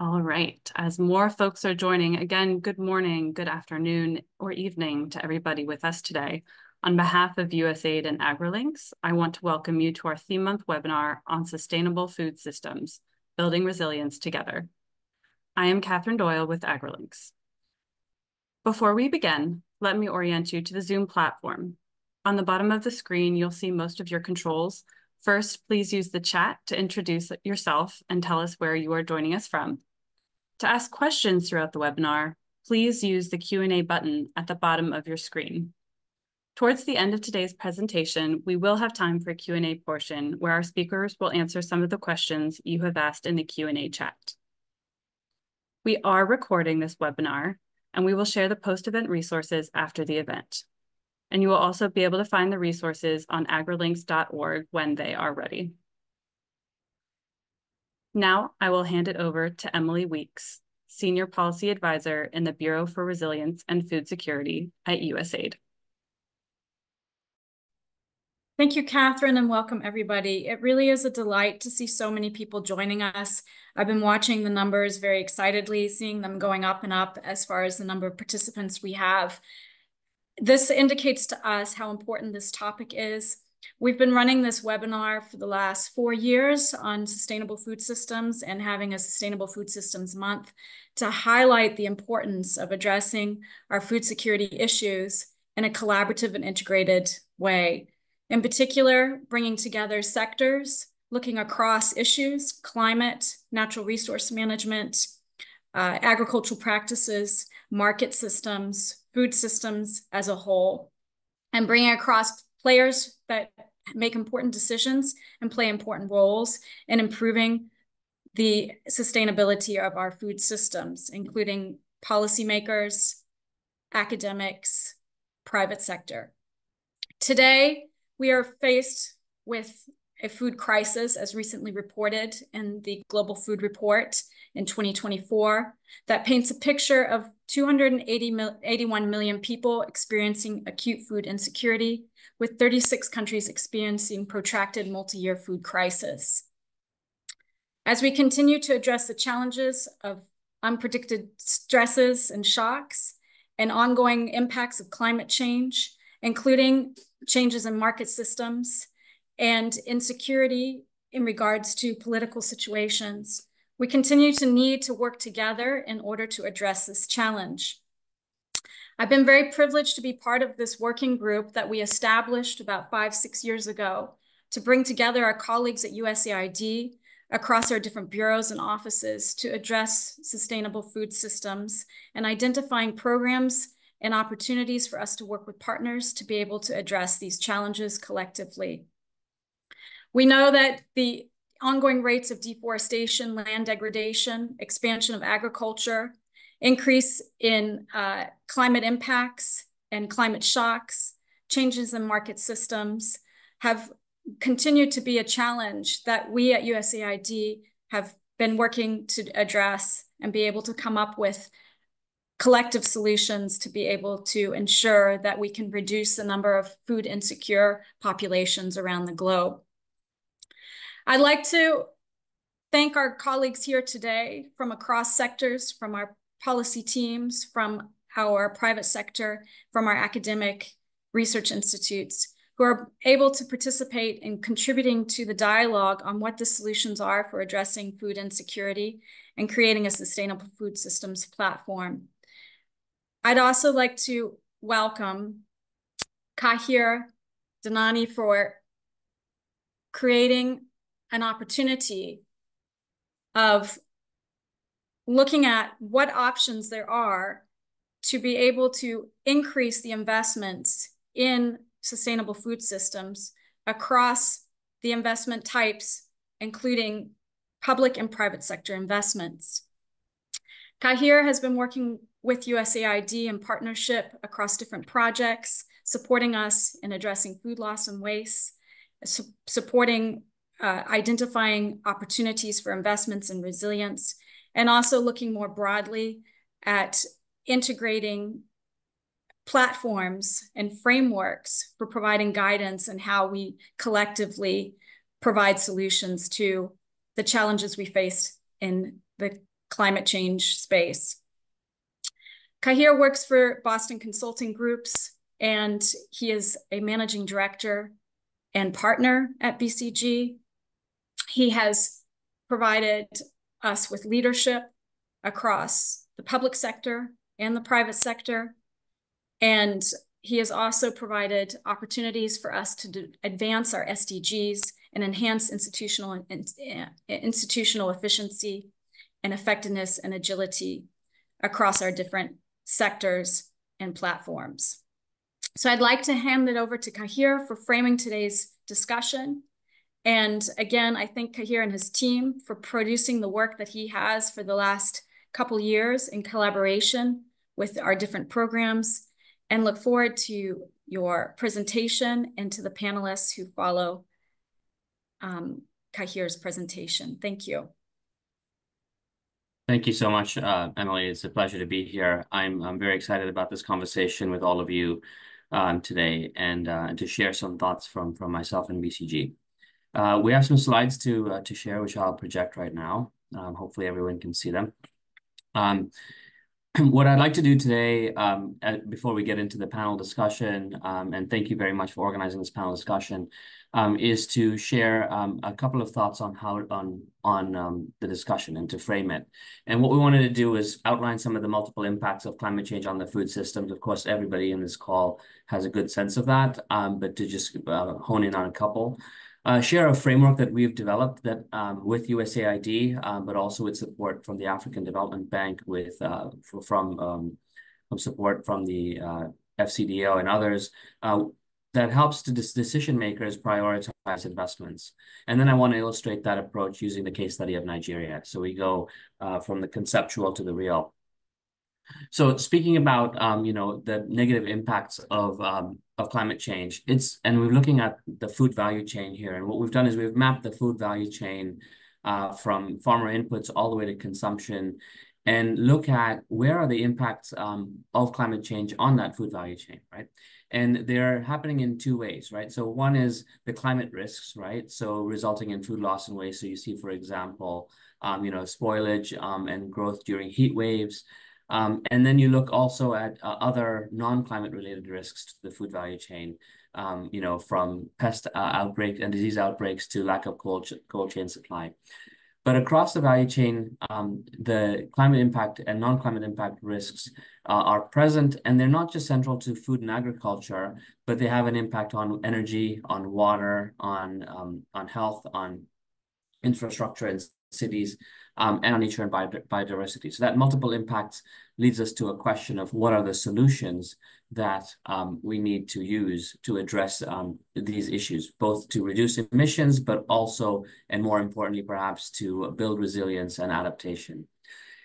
All right, as more folks are joining, again, good morning, good afternoon, or evening to everybody with us today. On behalf of USAID and AgriLinks, I want to welcome you to our theme month webinar on sustainable food systems, building resilience together. I am Catherine Doyle with AgriLinks. Before we begin, let me orient you to the Zoom platform. On the bottom of the screen, you'll see most of your controls. First, please use the chat to introduce yourself and tell us where you are joining us from. To ask questions throughout the webinar, please use the Q&A button at the bottom of your screen. Towards the end of today's presentation, we will have time for a Q&A portion where our speakers will answer some of the questions you have asked in the Q&A chat. We are recording this webinar, and we will share the post-event resources after the event. And you will also be able to find the resources on agrilinks.org when they are ready. Now I will hand it over to Emily Weeks, Senior Policy Advisor in the Bureau for Resilience and Food Security at USAID. Thank you, Catherine, and welcome everybody. It really is a delight to see so many people joining us. I've been watching the numbers very excitedly, seeing them going up and up as far as the number of participants we have. This indicates to us how important this topic is We've been running this webinar for the last four years on sustainable food systems and having a sustainable food systems month to highlight the importance of addressing our food security issues in a collaborative and integrated way. In particular, bringing together sectors, looking across issues, climate, natural resource management, uh, agricultural practices, market systems, food systems as a whole, and bringing across players that make important decisions and play important roles in improving the sustainability of our food systems, including policymakers, academics, private sector. Today, we are faced with a food crisis, as recently reported in the Global Food Report in 2024, that paints a picture of 281 million people experiencing acute food insecurity, with 36 countries experiencing protracted multi-year food crisis. As we continue to address the challenges of unpredicted stresses and shocks and ongoing impacts of climate change, including changes in market systems and insecurity in regards to political situations, we continue to need to work together in order to address this challenge. I've been very privileged to be part of this working group that we established about five, six years ago to bring together our colleagues at USAID across our different bureaus and offices to address sustainable food systems and identifying programs and opportunities for us to work with partners to be able to address these challenges collectively. We know that the ongoing rates of deforestation, land degradation, expansion of agriculture, increase in uh, climate impacts and climate shocks, changes in market systems have continued to be a challenge that we at USAID have been working to address and be able to come up with collective solutions to be able to ensure that we can reduce the number of food insecure populations around the globe. I'd like to thank our colleagues here today from across sectors, from our policy teams, from our private sector, from our academic research institutes, who are able to participate in contributing to the dialogue on what the solutions are for addressing food insecurity and creating a sustainable food systems platform. I'd also like to welcome Kahir Danani for creating an opportunity of looking at what options there are to be able to increase the investments in sustainable food systems across the investment types, including public and private sector investments. Kahir has been working with USAID in partnership across different projects, supporting us in addressing food loss and waste, su supporting uh, identifying opportunities for investments and resilience, and also looking more broadly at integrating platforms and frameworks for providing guidance and how we collectively provide solutions to the challenges we face in the climate change space. Kahir works for Boston Consulting Groups, and he is a managing director and partner at BCG. He has provided us with leadership across the public sector and the private sector. And he has also provided opportunities for us to advance our SDGs and enhance institutional, eh, institutional efficiency and effectiveness and agility across our different sectors and platforms. So I'd like to hand it over to Kahir for framing today's discussion. And again, I thank Kahir and his team for producing the work that he has for the last couple years in collaboration with our different programs and look forward to your presentation and to the panelists who follow um, Kahir's presentation. Thank you. Thank you so much, uh, Emily. It's a pleasure to be here. I'm, I'm very excited about this conversation with all of you um, today and, uh, to share some thoughts from, from myself and BCG. Uh, we have some slides to, uh, to share, which I'll project right now. Um, hopefully everyone can see them. Um, what I'd like to do today, um, before we get into the panel discussion, um, and thank you very much for organizing this panel discussion, um, is to share um, a couple of thoughts on how on on the discussion and to frame it. And what we wanted to do is outline some of the multiple impacts of climate change on the food systems. Of course, everybody in this call has a good sense of that, but to just uh, hone in on a couple uh, share a framework that we've developed that um, with USAID, um, but also with support from the African Development Bank, with uh, from um, from support from the uh, FCDO and others, uh, that helps to decision makers prioritize investments. And then I want to illustrate that approach using the case study of Nigeria. So we go uh, from the conceptual to the real. So speaking about um, you know the negative impacts of um, of climate change, it's and we're looking at the food value chain here. And what we've done is we've mapped the food value chain uh, from farmer inputs all the way to consumption, and look at where are the impacts um, of climate change on that food value chain, right? And they're happening in two ways, right? So one is the climate risks, right? So resulting in food loss and waste. So you see, for example, um, you know, spoilage um, and growth during heat waves. Um, and then you look also at uh, other non-climate related risks to the food value chain, um, you know, from pest uh, outbreaks and disease outbreaks to lack of cold, cold chain supply. But across the value chain, um, the climate impact and non-climate impact risks uh, are present, and they're not just central to food and agriculture, but they have an impact on energy, on water, on um, on health, on infrastructure in cities, um, and on nature and biodiversity. So that multiple impacts leads us to a question of what are the solutions that um, we need to use to address um, these issues, both to reduce emissions, but also, and more importantly, perhaps to build resilience and adaptation.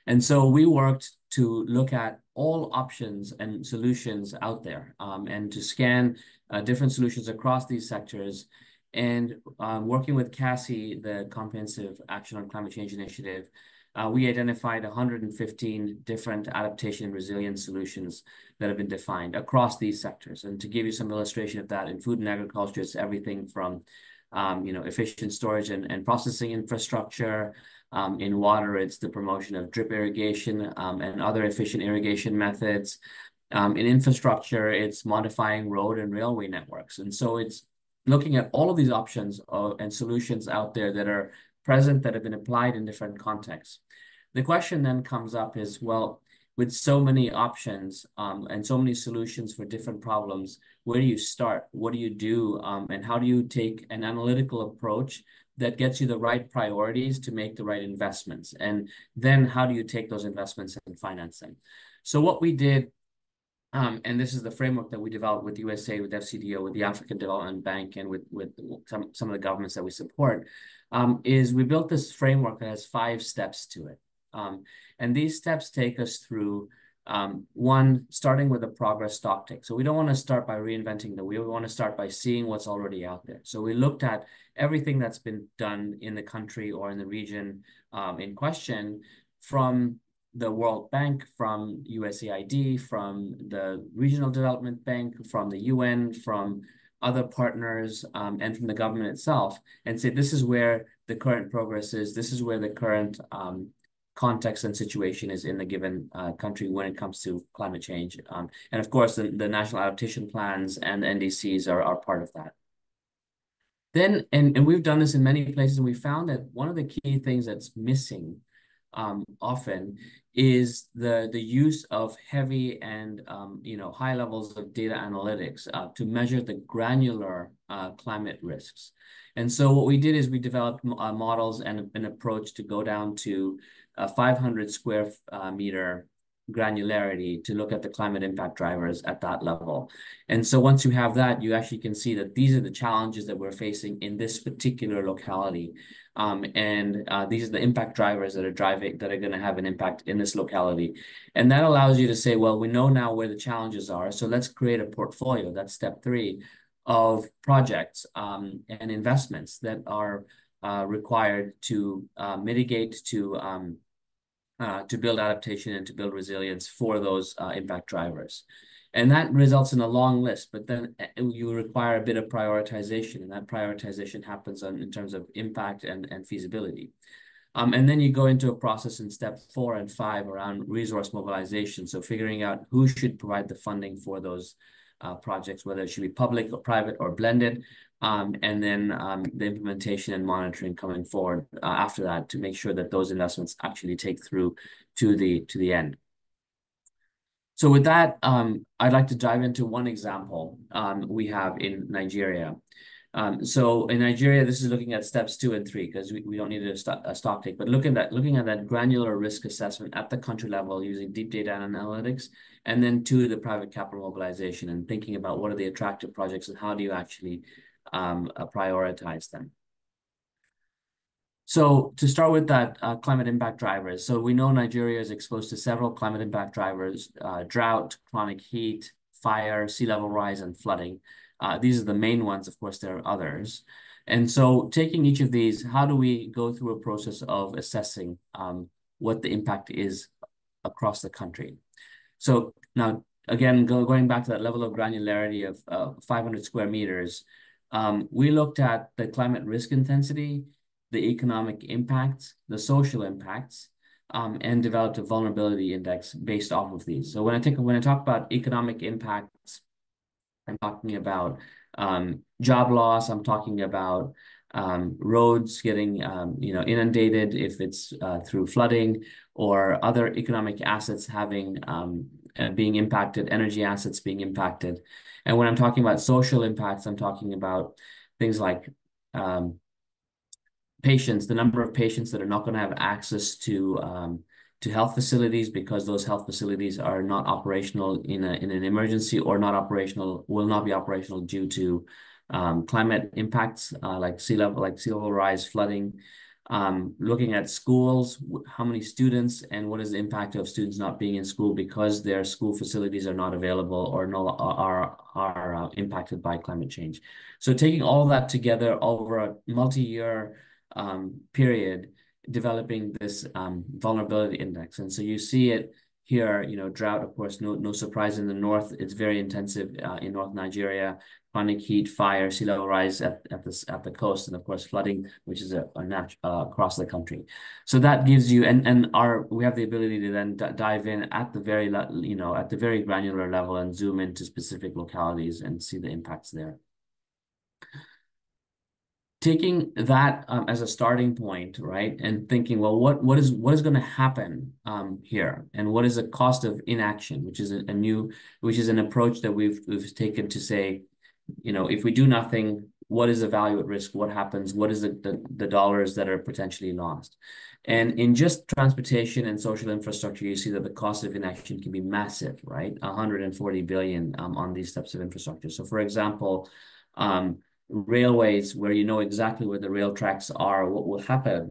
And so we worked to look at all options and solutions out there um, and to scan uh, different solutions across these sectors and um, working with CACCI, the Comprehensive Action on Climate Change Initiative, uh, we identified 115 different adaptation and resilience solutions that have been defined across these sectors. And to give you some illustration of that, in food and agriculture, it's everything from um, you know, efficient storage and, and processing infrastructure. Um, in water, it's the promotion of drip irrigation um, and other efficient irrigation methods. Um, in infrastructure, it's modifying road and railway networks. And so it's looking at all of these options uh, and solutions out there that are present that have been applied in different contexts. The question then comes up is, well, with so many options um, and so many solutions for different problems, where do you start? What do you do? Um, and how do you take an analytical approach that gets you the right priorities to make the right investments? And then how do you take those investments and finance them? So what we did um, and this is the framework that we developed with USA, with FCDO, with the African Development Bank, and with, with some, some of the governments that we support, um, is we built this framework that has five steps to it. Um, and these steps take us through um, one, starting with a progress stock take. So we don't want to start by reinventing the wheel. We want to start by seeing what's already out there. So we looked at everything that's been done in the country or in the region um, in question from the World Bank, from USAID, from the Regional Development Bank, from the UN, from other partners, um, and from the government itself, and say this is where the current progress is, this is where the current um, context and situation is in the given uh, country when it comes to climate change. Um, and of course, the, the national adaptation plans and NDCs are, are part of that. Then, and, and we've done this in many places, and we found that one of the key things that's missing um, often is the the use of heavy and um, you know high levels of data analytics uh, to measure the granular uh, climate risks. And so what we did is we developed uh, models and an approach to go down to a 500 square uh, meter granularity to look at the climate impact drivers at that level. And so once you have that, you actually can see that these are the challenges that we're facing in this particular locality. Um, and uh, these are the impact drivers that are driving, that are going to have an impact in this locality. And that allows you to say, well, we know now where the challenges are. So let's create a portfolio. That's step three of projects um, and investments that are uh, required to uh, mitigate, to um, uh, to build adaptation and to build resilience for those uh, impact drivers. And that results in a long list, but then uh, you require a bit of prioritization, and that prioritization happens on, in terms of impact and, and feasibility. Um, and then you go into a process in step four and five around resource mobilization. So figuring out who should provide the funding for those uh, projects, whether it should be public or private or blended, um, and then um, the implementation and monitoring coming forward uh, after that to make sure that those investments actually take through to the to the end. So with that, um, I'd like to dive into one example um, we have in Nigeria. Um, so in Nigeria, this is looking at steps two and three because we, we don't need a, st a stock take, but looking at looking at that granular risk assessment at the country level using deep data and analytics, and then two, the private capital mobilization and thinking about what are the attractive projects and how do you actually um, uh, prioritize them. So to start with that uh, climate impact drivers. So we know Nigeria is exposed to several climate impact drivers, uh, drought, chronic heat, fire, sea level rise, and flooding. Uh, these are the main ones. Of course, there are others. And so taking each of these, how do we go through a process of assessing um, what the impact is across the country? So now, again, go, going back to that level of granularity of uh, 500 square meters, um, we looked at the climate risk intensity, the economic impacts, the social impacts, um, and developed a vulnerability index based off of these. So when I think when I talk about economic impacts, I'm talking about um, job loss. I'm talking about um, roads getting um, you know inundated if it's uh, through flooding or other economic assets having um, uh, being impacted, energy assets being impacted. And when I'm talking about social impacts, I'm talking about things like um, patients, the number of patients that are not going to have access to um, to health facilities because those health facilities are not operational in a in an emergency or not operational will not be operational due to um, climate impacts uh, like sea level like sea level rise, flooding, um, looking at schools, how many students and what is the impact of students not being in school because their school facilities are not available or no, are, are uh, impacted by climate change. So taking all that together over a multi-year um, period, developing this um, vulnerability index. And so you see it here, you know, drought, of course, no, no surprise in the north. It's very intensive uh, in North Nigeria chronic heat, fire, sea level rise at, at, the, at the coast, and of course flooding, which is a, a nat uh, across the country. So that gives you, and, and our, we have the ability to then dive in at the very, you know, at the very granular level and zoom into specific localities and see the impacts there. Taking that um, as a starting point, right, and thinking, well, what what is what is going to happen um, here, and what is the cost of inaction, which is a, a new, which is an approach that we've we've taken to say, you know, if we do nothing, what is the value at risk? What happens? What is the, the, the dollars that are potentially lost? And in just transportation and social infrastructure, you see that the cost of inaction can be massive, right? 140 billion um, on these types of infrastructure. So for example, um, railways where you know exactly where the rail tracks are, what will happen,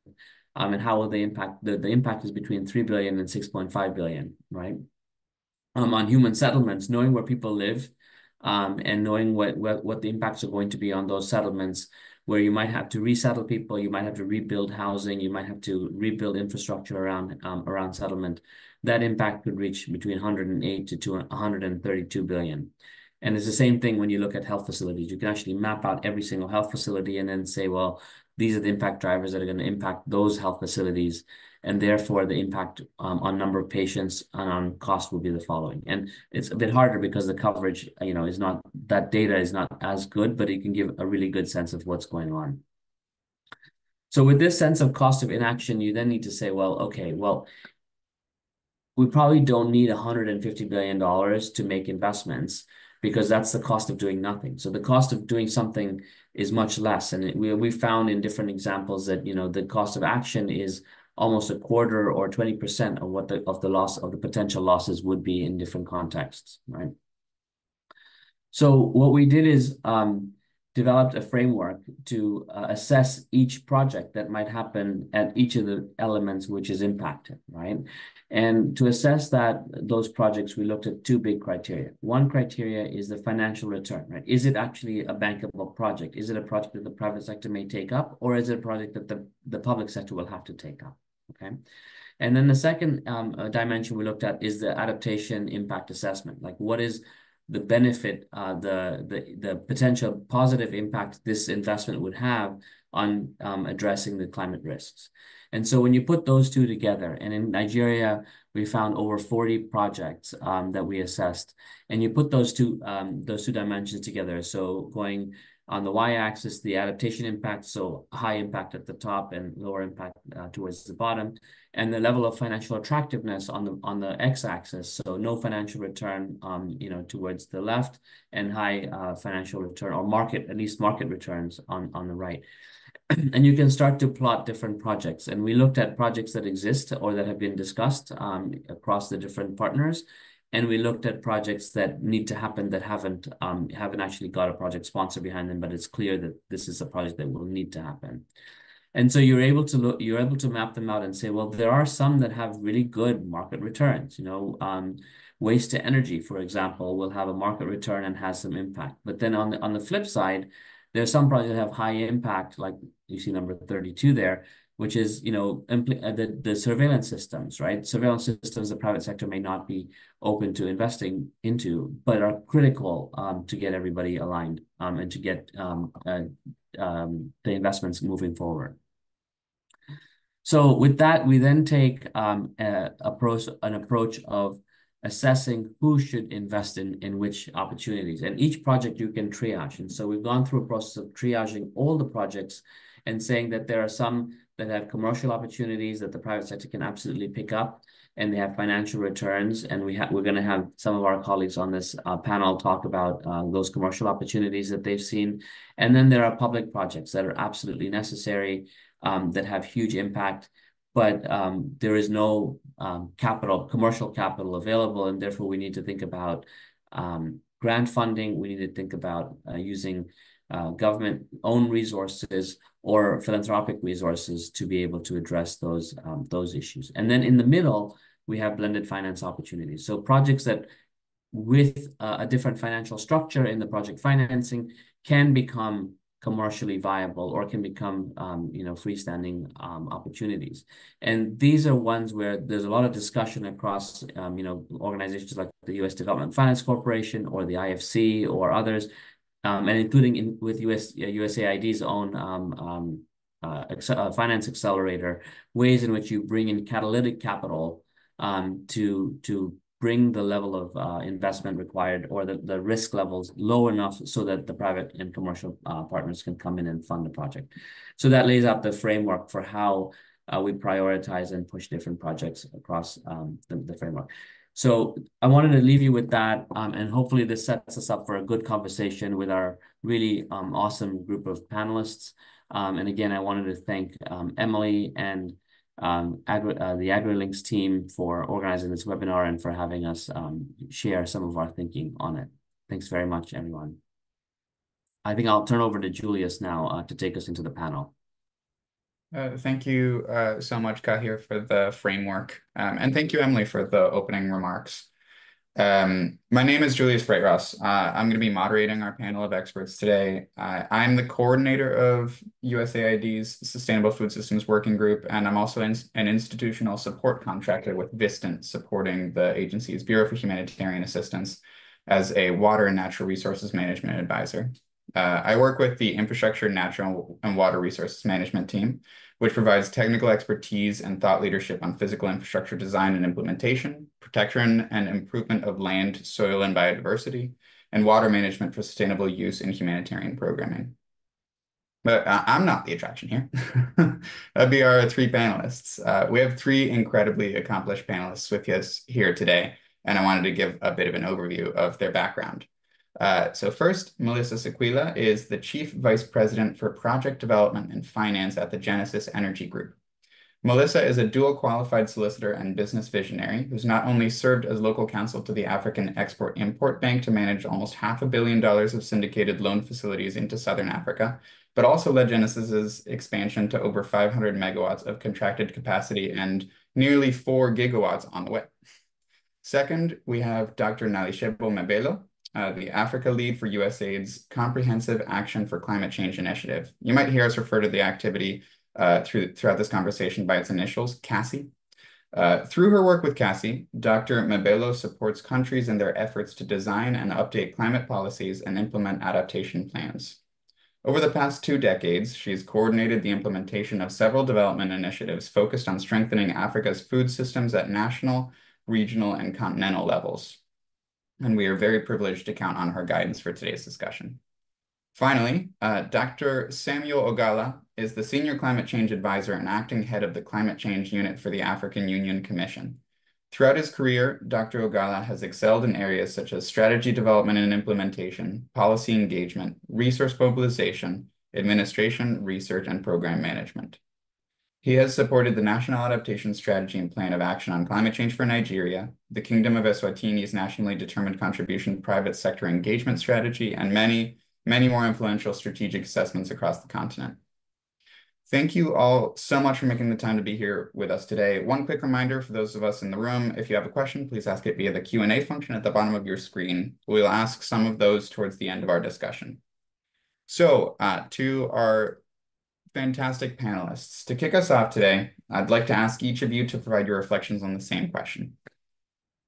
um, and how will they impact, the, the impact is between 3 billion and 6.5 billion, right? Um, on human settlements, knowing where people live, um, and knowing what, what, what the impacts are going to be on those settlements where you might have to resettle people, you might have to rebuild housing, you might have to rebuild infrastructure around um, around settlement. That impact could reach between 108 to 132 billion. And it's the same thing when you look at health facilities. You can actually map out every single health facility and then say, well, these are the impact drivers that are going to impact those health facilities, and therefore the impact um, on number of patients and on cost will be the following. And it's a bit harder because the coverage, you know, is not that data is not as good, but it can give a really good sense of what's going on. So with this sense of cost of inaction, you then need to say, well, okay, well, we probably don't need $150 billion to make investments because that's the cost of doing nothing. So the cost of doing something is much less. And it, we, we found in different examples that, you know, the cost of action is almost a quarter or 20% of what the, of the loss of the potential losses would be in different contexts, right? So what we did is, um, developed a framework to uh, assess each project that might happen at each of the elements which is impacted, right? And to assess that, those projects, we looked at two big criteria. One criteria is the financial return, right? Is it actually a bankable project? Is it a project that the private sector may take up, or is it a project that the, the public sector will have to take up, okay? And then the second um, uh, dimension we looked at is the adaptation impact assessment. Like what is the benefit, uh, the, the, the potential positive impact this investment would have on um, addressing the climate risks. And so when you put those two together, and in Nigeria, we found over 40 projects um, that we assessed, and you put those two um, those two dimensions together. So going on the y-axis, the adaptation impact, so high impact at the top and lower impact uh, towards the bottom, and the level of financial attractiveness on the on the x-axis, so no financial return, um, you know, towards the left, and high uh, financial return or market at least market returns on on the right. and you can start to plot different projects. And we looked at projects that exist or that have been discussed um, across the different partners, and we looked at projects that need to happen that haven't um, haven't actually got a project sponsor behind them, but it's clear that this is a project that will need to happen. And so you're able to look, you're able to map them out and say, well, there are some that have really good market returns. You know, um, waste to energy, for example, will have a market return and has some impact. But then on the on the flip side, there are some projects that have high impact, like you see number 32 there, which is, you know, uh, the, the surveillance systems, right? Surveillance systems the private sector may not be open to investing into, but are critical um, to get everybody aligned um, and to get um, uh, um, the investments moving forward. So with that, we then take um, a approach, an approach of assessing who should invest in, in which opportunities. And each project you can triage. And so we've gone through a process of triaging all the projects and saying that there are some that have commercial opportunities that the private sector can absolutely pick up and they have financial returns. And we we're going to have some of our colleagues on this uh, panel talk about uh, those commercial opportunities that they've seen. And then there are public projects that are absolutely necessary um, that have huge impact, but um, there is no um, capital, commercial capital available, and therefore we need to think about um, grant funding. We need to think about uh, using uh, government-owned resources or philanthropic resources to be able to address those um, those issues. And then in the middle, we have blended finance opportunities. So projects that with uh, a different financial structure in the project financing can become commercially viable or can become um, you know freestanding um, opportunities and these are ones where there's a lot of discussion across um, you know organizations like the U.S. Development Finance Corporation or the IFC or others um, and including in, with US, USAID's own um, um, uh, uh, finance accelerator, ways in which you bring in catalytic capital um, to to bring the level of uh, investment required or the, the risk levels low enough so that the private and commercial uh, partners can come in and fund the project. So that lays out the framework for how uh, we prioritize and push different projects across um, the, the framework. So I wanted to leave you with that, um, and hopefully this sets us up for a good conversation with our really um, awesome group of panelists. Um, and again, I wanted to thank um, Emily and um, Agri uh, the AgriLinks team for organizing this webinar and for having us um, share some of our thinking on it. Thanks very much, everyone. I think I'll turn over to Julius now uh, to take us into the panel. Uh, thank you uh, so much, Kahir, for the framework. Um, and thank you, Emily, for the opening remarks. Um, my name is Julius Breitros. Uh, I'm going to be moderating our panel of experts today. Uh, I'm the coordinator of USAID's Sustainable Food Systems Working Group, and I'm also in, an institutional support contractor with Vistant, supporting the agency's Bureau for Humanitarian Assistance as a water and natural resources management advisor. Uh, I work with the Infrastructure, Natural, and Water Resources Management team, which provides technical expertise and thought leadership on physical infrastructure design and implementation, protection and improvement of land, soil, and biodiversity, and water management for sustainable use in humanitarian programming. But uh, I'm not the attraction here. That'd be our three panelists. Uh, we have three incredibly accomplished panelists with us here today, and I wanted to give a bit of an overview of their background. Uh, so first, Melissa Sequila is the Chief Vice President for Project Development and Finance at the Genesis Energy Group. Melissa is a dual qualified solicitor and business visionary who's not only served as local counsel to the African Export-Import Bank to manage almost half a billion dollars of syndicated loan facilities into Southern Africa, but also led Genesis's expansion to over 500 megawatts of contracted capacity and nearly four gigawatts on the way. Second, we have Dr. Nalishebo Meebelo, uh, the Africa lead for USAID's Comprehensive Action for Climate Change Initiative. You might hear us refer to the activity uh, through, throughout this conversation by its initials, CACCI. Uh, through her work with CACCI, Dr. Meebelo supports countries in their efforts to design and update climate policies and implement adaptation plans. Over the past two decades, she's coordinated the implementation of several development initiatives focused on strengthening Africa's food systems at national, regional, and continental levels. And we are very privileged to count on her guidance for today's discussion. Finally, uh, Dr. Samuel Ogallah is the Senior Climate Change Advisor and Acting Head of the Climate Change Unit for the African Union Commission. Throughout his career, Dr. Ogallah has excelled in areas such as strategy development and implementation, policy engagement, resource mobilization, administration, research, and program management. He has supported the National Adaptation Strategy and Plan of Action on Climate Change for Nigeria, the Kingdom of Eswatini's Nationally Determined Contribution Private Sector Engagement Strategy, and many, many more influential strategic assessments across the continent. Thank you all so much for making the time to be here with us today. One quick reminder for those of us in the room, if you have a question, please ask it via the Q&A function at the bottom of your screen. We'll ask some of those towards the end of our discussion. So uh, to our fantastic panelists, to kick us off today, I'd like to ask each of you to provide your reflections on the same question.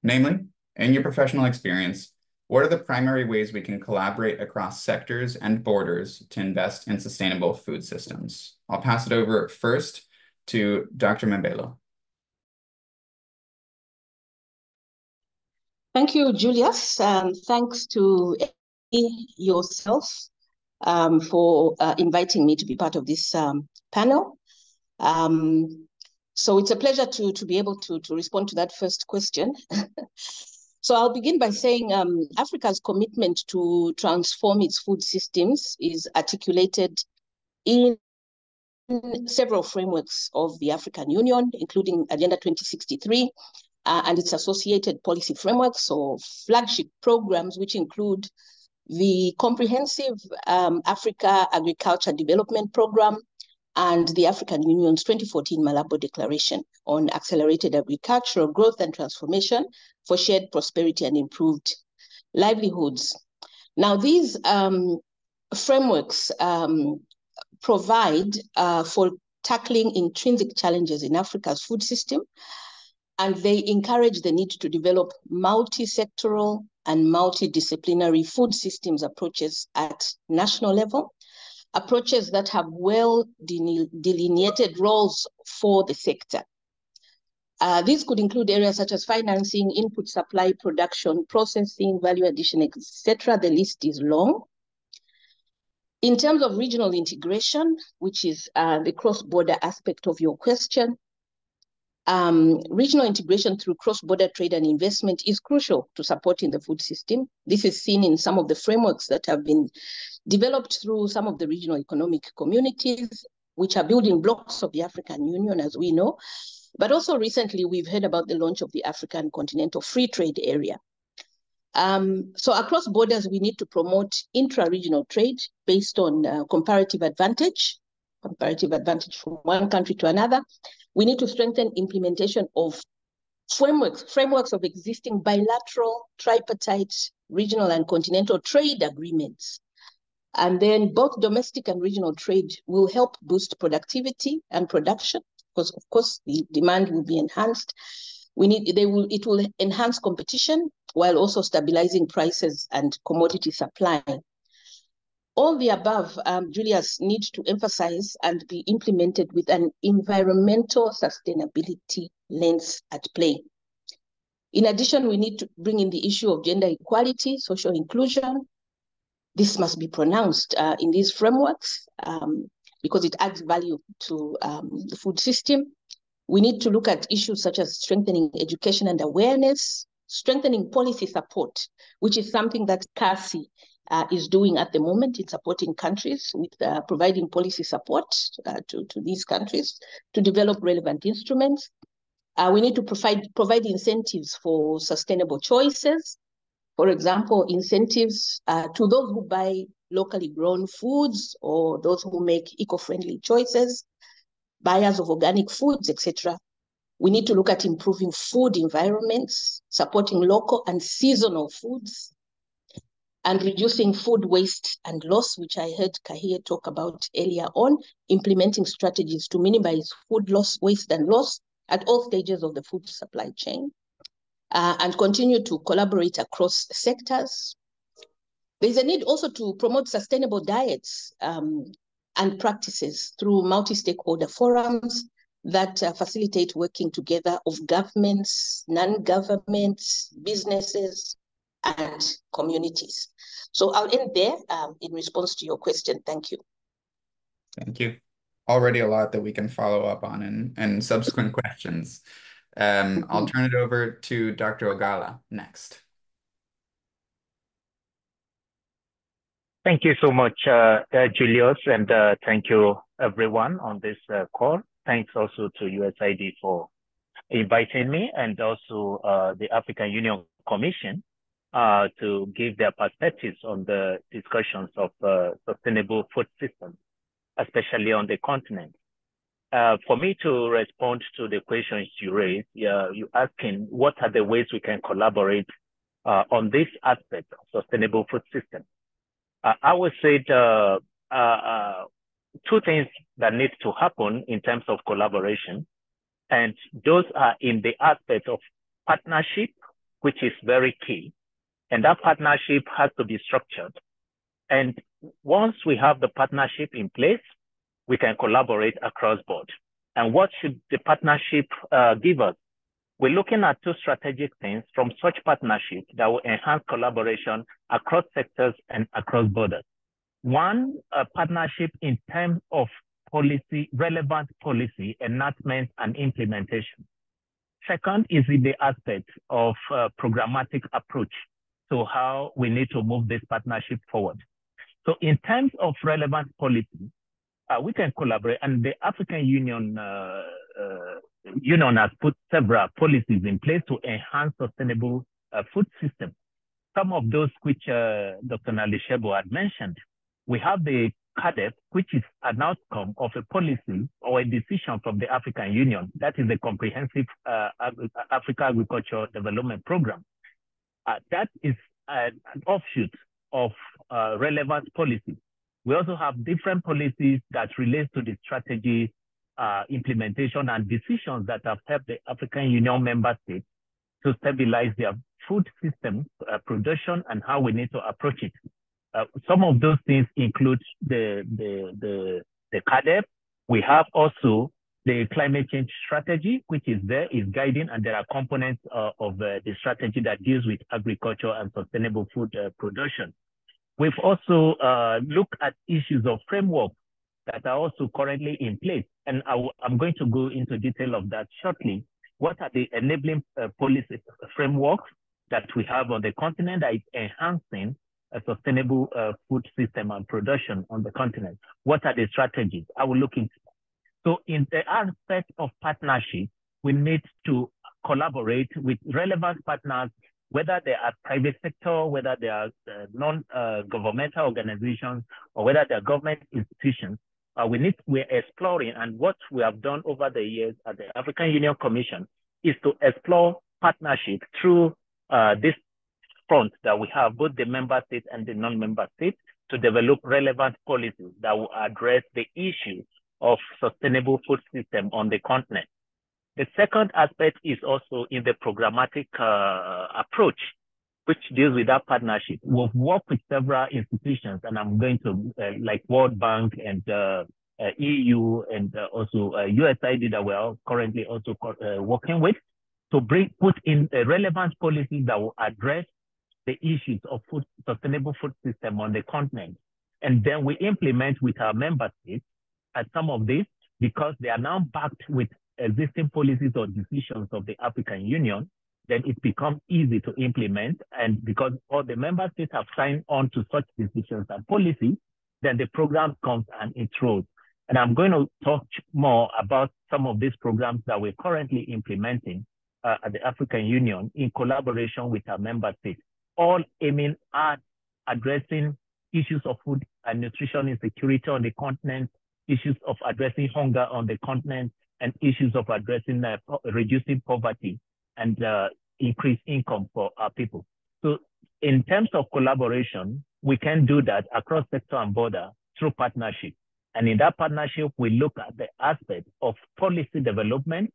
Namely, in your professional experience, what are the primary ways we can collaborate across sectors and borders to invest in sustainable food systems? I'll pass it over first to Dr. Meebelo. Thank you, Julius. Um, thanks to yourself um, for uh, inviting me to be part of this um, panel. Um, so it's a pleasure to, to be able to, to respond to that first question. So I'll begin by saying um, Africa's commitment to transform its food systems is articulated in several frameworks of the African Union, including Agenda 2063 uh, and its associated policy frameworks or flagship programs, which include the Comprehensive um, Africa Agriculture Development Program, and the African Union's 2014 Malabo Declaration on Accelerated Agricultural Growth and Transformation for Shared Prosperity and Improved Livelihoods. Now, these um, frameworks um, provide uh, for tackling intrinsic challenges in Africa's food system, and they encourage the need to develop multi-sectoral and multidisciplinary food systems approaches at national level approaches that have well delineated roles for the sector. Uh, these could include areas such as financing, input supply, production, processing, value addition, etc. The list is long. In terms of regional integration, which is uh, the cross-border aspect of your question, um, regional integration through cross-border trade and investment is crucial to supporting the food system. This is seen in some of the frameworks that have been developed through some of the regional economic communities, which are building blocks of the African Union, as we know. But also recently, we've heard about the launch of the African Continental Free Trade Area. Um, so across borders, we need to promote intra-regional trade based on uh, comparative advantage, comparative advantage from one country to another, we need to strengthen implementation of frameworks, frameworks of existing bilateral, tripartite, regional and continental trade agreements. And then both domestic and regional trade will help boost productivity and production, because of course the demand will be enhanced. We need they will it will enhance competition while also stabilizing prices and commodity supply. All the above, um, Julius, need to emphasize and be implemented with an environmental sustainability lens at play. In addition, we need to bring in the issue of gender equality, social inclusion. This must be pronounced uh, in these frameworks um, because it adds value to um, the food system. We need to look at issues such as strengthening education and awareness, strengthening policy support, which is something that CACCI uh, is doing at the moment in supporting countries with uh, providing policy support uh, to, to these countries to develop relevant instruments. Uh, we need to provide, provide incentives for sustainable choices. For example, incentives uh, to those who buy locally grown foods or those who make eco-friendly choices, buyers of organic foods, etc. We need to look at improving food environments, supporting local and seasonal foods, and reducing food waste and loss, which I heard Kahir talk about earlier on, implementing strategies to minimize food loss, waste, and loss, at all stages of the food supply chain uh, and continue to collaborate across sectors. There's a need also to promote sustainable diets um, and practices through multi-stakeholder forums that uh, facilitate working together of governments, non-governments, businesses, and communities. So I'll end there um, in response to your question. Thank you. Thank you already a lot that we can follow up on in, in subsequent questions. Um, I'll turn it over to Dr. Ogallah next. Thank you so much, uh, uh, Julius, and uh, thank you everyone on this uh, call. Thanks also to USID for inviting me and also uh, the African Union Commission uh, to give their perspectives on the discussions of sustainable food systems especially on the continent. Uh, for me to respond to the questions you raised, uh, you asking what are the ways we can collaborate uh, on this aspect of sustainable food system. Uh, I would say the, uh, uh, two things that need to happen in terms of collaboration, and those are in the aspect of partnership, which is very key, and that partnership has to be structured. And once we have the partnership in place, we can collaborate across board. And what should the partnership uh, give us? We're looking at two strategic things from such partnership that will enhance collaboration across sectors and across borders. One, a partnership in terms of policy, relevant policy, enactment and implementation. Second is in the aspect of uh, programmatic approach to how we need to move this partnership forward. So in terms of relevant policy, uh, we can collaborate. And the African Union uh, uh, Union has put several policies in place to enhance sustainable uh, food system. Some of those which uh, Dr. Nalishebo had mentioned, we have the CAADP, which is an outcome of a policy or a decision from the African Union. That is the Comprehensive uh, Africa Agriculture Development Program. That is an offshoot of relevant policies. We also have different policies that relate to the strategy uh, implementation and decisions that have helped the African Union member states to stabilize their food system uh, production and how we need to approach it. Uh, some of those things include the, the, the, the CAADP. We have also the climate change strategy, which is there, is guiding, and there are components uh, of uh, the strategy that deals with agriculture and sustainable food uh, production. We've also uh, looked at issues of framework that are also currently in place. And I'm going to go into detail of that shortly. What are the enabling uh, policy frameworks that we have on the continent that is enhancing a sustainable uh, food system and production on the continent? What are the strategies? I will look into. So in the aspect of partnership, we need to collaborate with relevant partners whether they are private sector, whether they are uh, non-governmental uh, organizations, or whether they are government institutions, uh, we need, we're exploring, and what we have done over the years at the African Union Commission is to explore partnership through uh, this front that we have, both the member states and the non-member states, to develop relevant policies that will address the issue of sustainable food system on the continent. The second aspect is also in the programmatic uh, approach. which deals with that partnership. We've worked with several institutions, and I'm going to uh, like World Bank and uh, uh, EU and uh, also USAID that we're currently also uh, working with to bring put in a relevant policies that will address the issues of food sustainable food system on the continent. And then we implement with our member states at some of these because they are now backed with existing policies or decisions of the African Union, then it becomes easy to implement. And because all the member states have signed on to such decisions and policies, then the program comes and it rolls. And I'm going to talk more about some of these programs that we're currently implementing uh, at the African Union in collaboration with our member states, all aiming at addressing issues of food and nutrition insecurity on the continent, issues of addressing hunger on the continent, and issues of addressing uh, reducing poverty and uh, increase income for our people. So in terms of collaboration, we can do that across sector and border through partnership. And in that partnership, we look at the aspect of policy development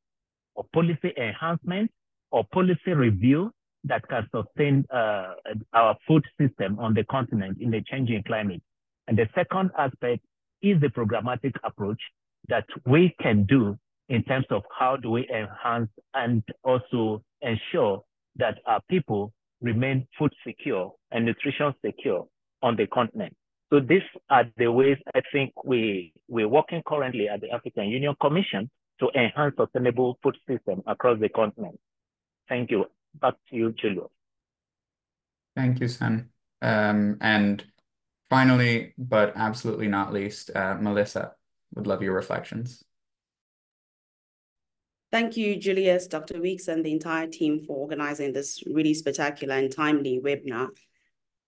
or policy enhancement or policy review that can sustain uh, our food system on the continent in the changing climate. And the second aspect is the programmatic approach that we can do in terms of how do we enhance and also ensure that our people remain food secure and nutrition secure on the continent. So these are the ways I think we, we're working currently at the African Union Commission to enhance sustainable food system across the continent. Thank you. Back to you, Julio. Thank you, Sam. Um, and finally, but absolutely not least, uh, Melissa, would love your reflections. Thank you, Julius, Dr. Weeks, and the entire team for organizing this really spectacular and timely webinar.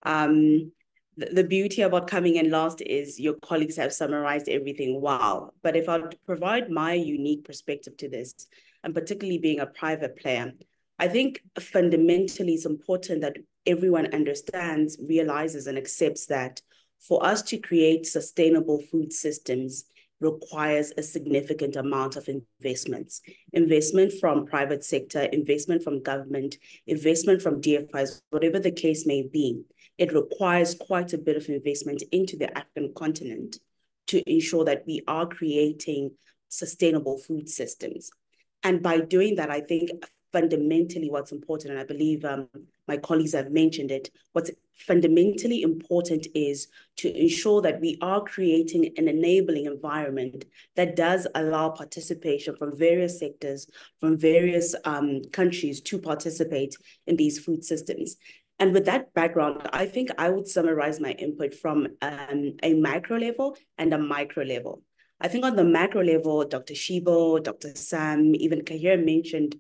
Um, the, beauty about coming in last is your colleagues have summarized everything well. But if I provide my unique perspective to this, and particularly being a private player, I think fundamentally it's important that everyone understands, realizes, and accepts that for us to create sustainable food systems requires a significant amount of investments. Investment from private sector, investment from government, investment from DFIs, whatever the case may be it requires quite a bit of investment into the African continent to ensure that we are creating sustainable food systems. And by doing that, I think fundamentally what's important, and I believe um, my colleagues have mentioned it, what's fundamentally important is to ensure that we are creating an enabling environment that does allow participation from various sectors, from various um, countries to participate in these food systems. And with that background, I think I would summarize my input from um, a macro level and a micro level. I think on the macro level, Dr. Shibo, Dr. Sam, even Kahir mentioned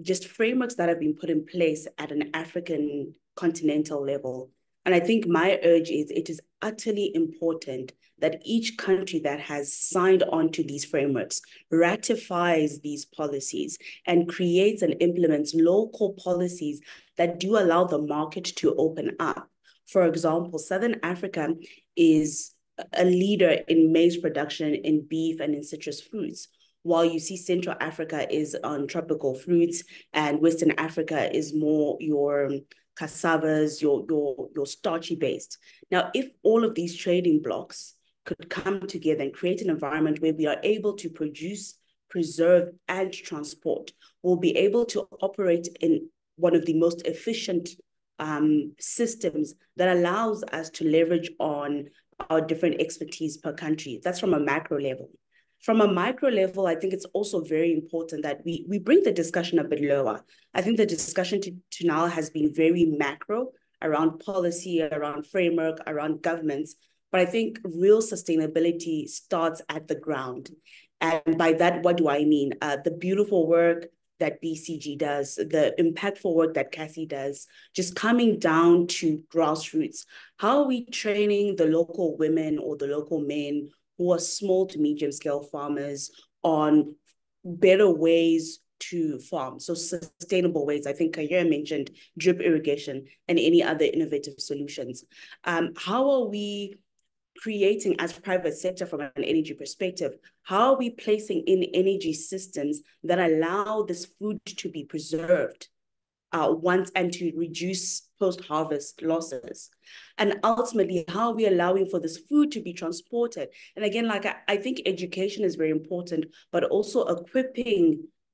just frameworks that have been put in place at an African continental level. And I think my urge is it is utterly important that each country that has signed on to these frameworks ratifies these policies and creates and implements local policies that do allow the market to open up. For example, Southern Africa is a leader in maize production, in beef, and in citrus fruits. While you see Central Africa is on tropical fruits, and Western Africa is more your cassavas, your, your, your starchy based. Now, if all of these trading blocks could come together and create an environment where we are able to produce, preserve, and transport, we'll be able to operate in one of the most efficient um, systems that allows us to leverage on our different expertise per country. That's from a macro level. From a micro level, I think it's also very important that we, we bring the discussion a bit lower. I think the discussion to, to now has been very macro around policy, around framework, around governments. But I think real sustainability starts at the ground. And by that, what do I mean? Uh, the beautiful work that BCG does, the impactful work that Kathy does, just coming down to grassroots. How are we training the local women or the local men who are small to medium scale farmers on better ways to farm. So sustainable ways. I think Kahir mentioned drip irrigation and any other innovative solutions. Um, how are we creating as private sector from an energy perspective? How are we placing in energy systems that allow this food to be preserved? uh, once and to reduce post-harvest losses. And ultimately, how are we allowing for this food to be transported? And again, like I, I think education is very important, but also equipping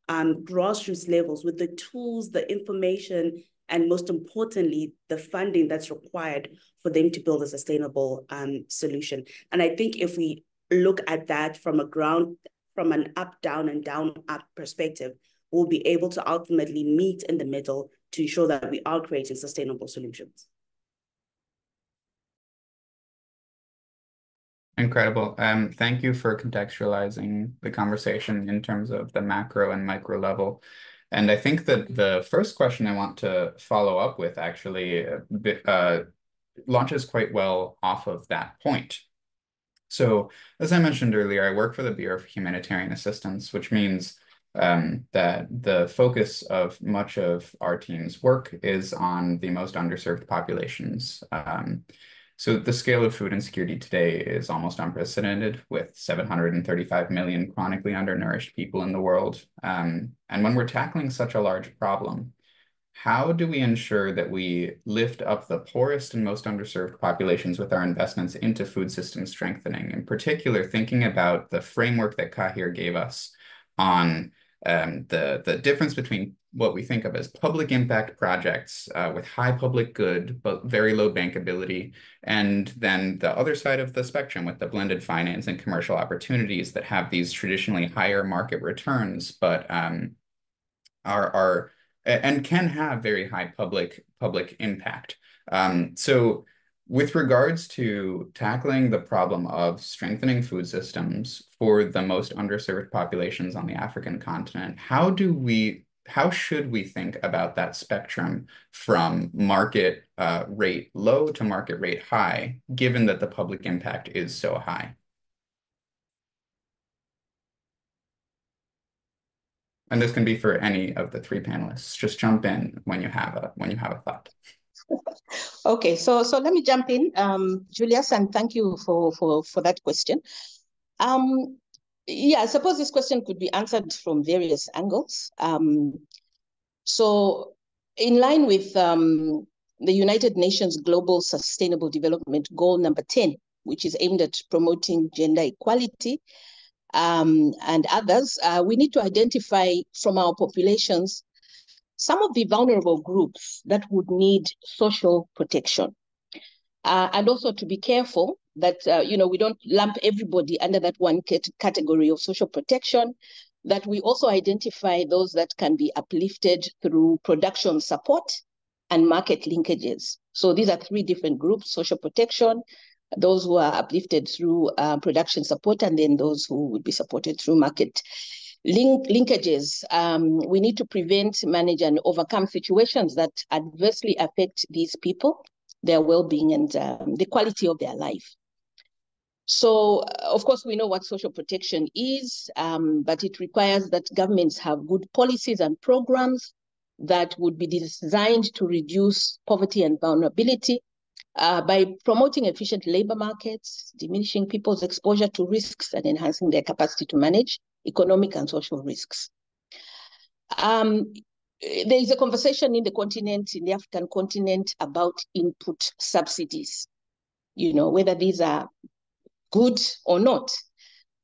um, grassroots levels with the tools, the information, and most importantly, the funding that's required for them to build a sustainable um, solution. And I think if we look at that from a ground, from an up, down, and down, up perspective, we'll be able to ultimately meet in the middle to ensure that we are creating sustainable solutions. Incredible. Um, thank you for contextualizing the conversation in terms of the macro and micro level. And I think that the first question I want to follow up with actually uh, launches quite well off of that point. So as I mentioned earlier, I work for the Bureau for Humanitarian Assistance, which means um, that the focus of much of our team's work is on the most underserved populations. Um, so the scale of food insecurity today is almost unprecedented with 735 million chronically undernourished people in the world. Um, and when we're tackling such a large problem, how do we ensure that we lift up the poorest and most underserved populations with our investments into food system strengthening? In particular, thinking about the framework that Kahir gave us on um, the, the difference between what we think of as public impact projects uh, with high public good, but very low bankability. And then the other side of the spectrum with the blended finance and commercial opportunities that have these traditionally higher market returns, but um, are, are and can have very high public public impact. Um, so with regards to tackling the problem of strengthening food systems for the most underserved populations on the African continent, how do we how should we think about that spectrum from market uh, rate low to market rate high, given that the public impact is so high? And this can be for any of the three panelists. Just jump in when you have a when you have a thought. Okay, so so let me jump in, um, Julius, and thank you for for for that question. Um, yeah, I suppose this question could be answered from various angles. Um, so in line with um, the United Nations Global Sustainable Development Goal number 10, which is aimed at promoting gender equality um, and others, uh, we need to identify from our populations some of the vulnerable groups that would need social protection. Uh, and also to be careful that uh, you know we don't lump everybody under that one category of social protection that we also identify those that can be uplifted through production support and market linkages so these are three different groups social protection those who are uplifted through uh, production support and then those who would be supported through market link linkages um, we need to prevent manage and overcome situations that adversely affect these people their well-being and um, the quality of their life. So, uh, of course, we know what social protection is, um, but it requires that governments have good policies and programs that would be designed to reduce poverty and vulnerability uh, by promoting efficient labor markets, diminishing people's exposure to risks, and enhancing their capacity to manage economic and social risks. Um, there is a conversation in the continent, in the African continent, about input subsidies. You know, whether these are good or not.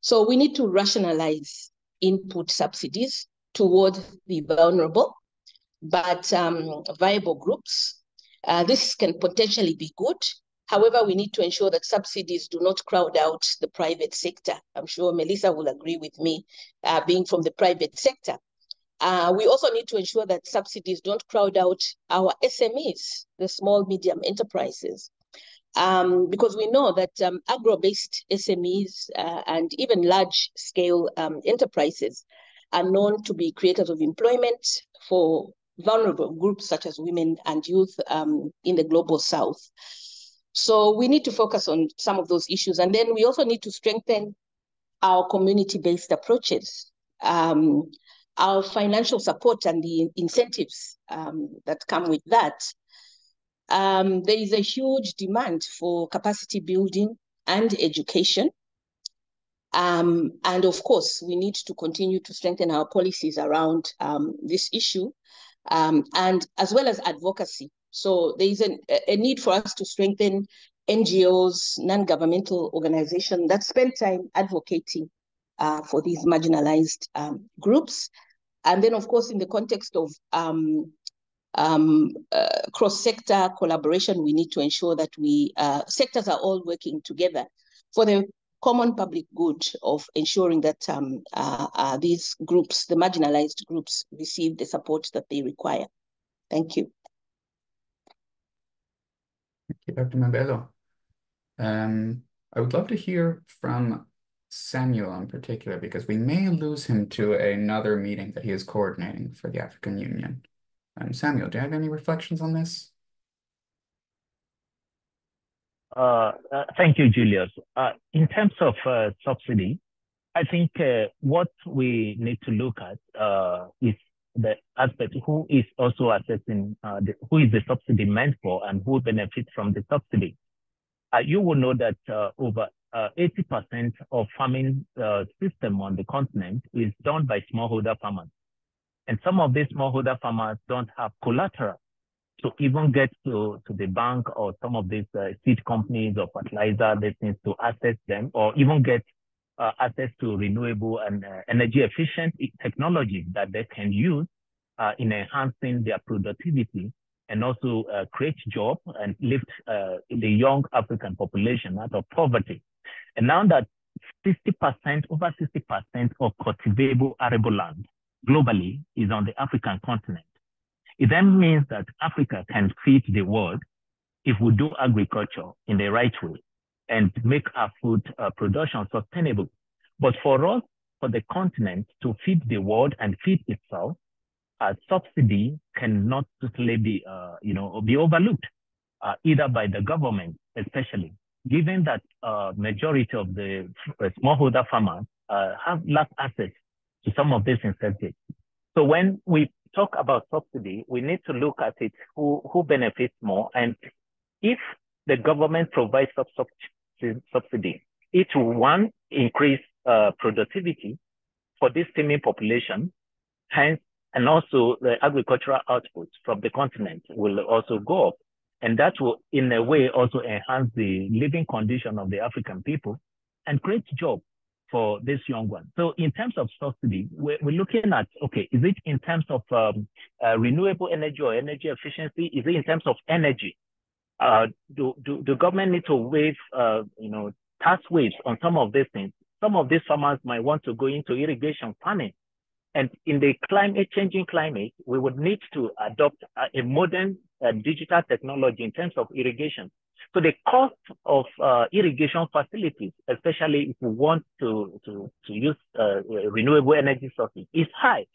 So we need to rationalize input subsidies toward the vulnerable but um, viable groups. Uh, this can potentially be good. However, we need to ensure that subsidies do not crowd out the private sector. I'm sure Melissa will agree with me, uh, being from the private sector. Uh, we also need to ensure that subsidies don't crowd out our SMEs, the small medium enterprises um, because we know that um, agro-based SMEs uh, and even large-scale um, enterprises are known to be creators of employment for vulnerable groups such as women and youth um, in the global south. So we need to focus on some of those issues. And then we also need to strengthen our community-based approaches, um, our financial support and the incentives um, that come with that um, there is a huge demand for capacity building and education. Um, and of course, we need to continue to strengthen our policies around um, this issue um, and as well as advocacy. So there is an, a need for us to strengthen NGOs, non-governmental organizations that spend time advocating uh, for these marginalized um, groups. And then, of course, in the context of um, um, uh, cross-sector collaboration, we need to ensure that we uh, sectors are all working together for the common public good of ensuring that um, uh, uh, these groups, the marginalized groups, receive the support that they require. Thank you. Dr. Meebelo. Um, I would love to hear from Samuel in particular, because we may lose him to another meeting that he is coordinating for the African Union. Um, Samuel, do you have any reflections on this? Uh, uh, thank you, Julius. Uh, in terms of uh, subsidy, I think uh, what we need to look at uh, is the aspect who is also assessing uh, the, who is the subsidy meant for and who benefits from the subsidy. Uh, you will know that uh, over 80% of farming system on the continent is done by smallholder farmers. And some of these smallholder farmers don't have collateral to even get to, to the bank or some of these uh, seed companies or fertilizer things to access them or even get uh, access to renewable and uh, energy efficient technologies that they can use uh, in enhancing their productivity and also uh, create jobs and lift uh, the young African population out of poverty. And now that 60%, over 60% of cultivable arable land globally is on the African continent. It then means that Africa can feed the world if we do agriculture in the right way and make our food uh, production sustainable. But for us, for the continent to feed the world and feed itself, a subsidy cannot totally be, uh, you know, be overlooked, uh, either by the government, especially given that uh, majority of the smallholder farmers uh, have lack access to some of these incentives. So when we talk about subsidy, we need to look at it who, who benefits more. And if the government provides subsidy, it will one increase uh, productivity for this teeming population, hence, and also the agricultural output from the continent will also go up. And that will, in a way, also enhance the living condition of the African people and create jobs for this young one. So in terms of subsidy, we're, we're looking at, okay, is it in terms of um, uh, renewable energy or energy efficiency? Is it in terms of energy? Uh, do, do, the government need to waive, uh, you know, tax waves on some of these things? Some of these farmers might want to go into irrigation farming. And in the climate changing climate, we would need to adopt a, a modern uh, digital technology in terms of irrigation. So the cost of uh, irrigation facilities, especially if we want to, to, to use uh, renewable energy sources, is high.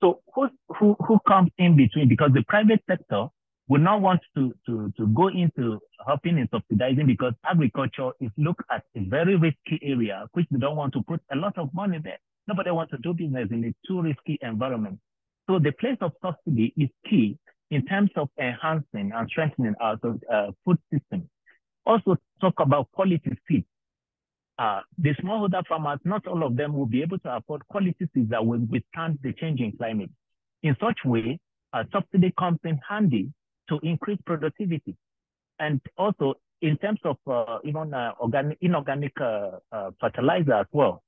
So who, who, who comes in between? Because the private sector will not want to, to, to go into helping in subsidizing because agriculture is looked at a very risky area, which they don't want to put a lot of money there. Nobody wants to do business in a too risky environment. So the place of subsidy is key in terms of enhancing and strengthening our uh, food system. Also talk about quality seeds. Uh, the smallholder farmers, not all of them will be able to afford quality seeds that will withstand the changing climate. In such way, a subsidy comes in handy to increase productivity. And also in terms of uh, even uh, organic, inorganic uh, uh, fertilizer as well,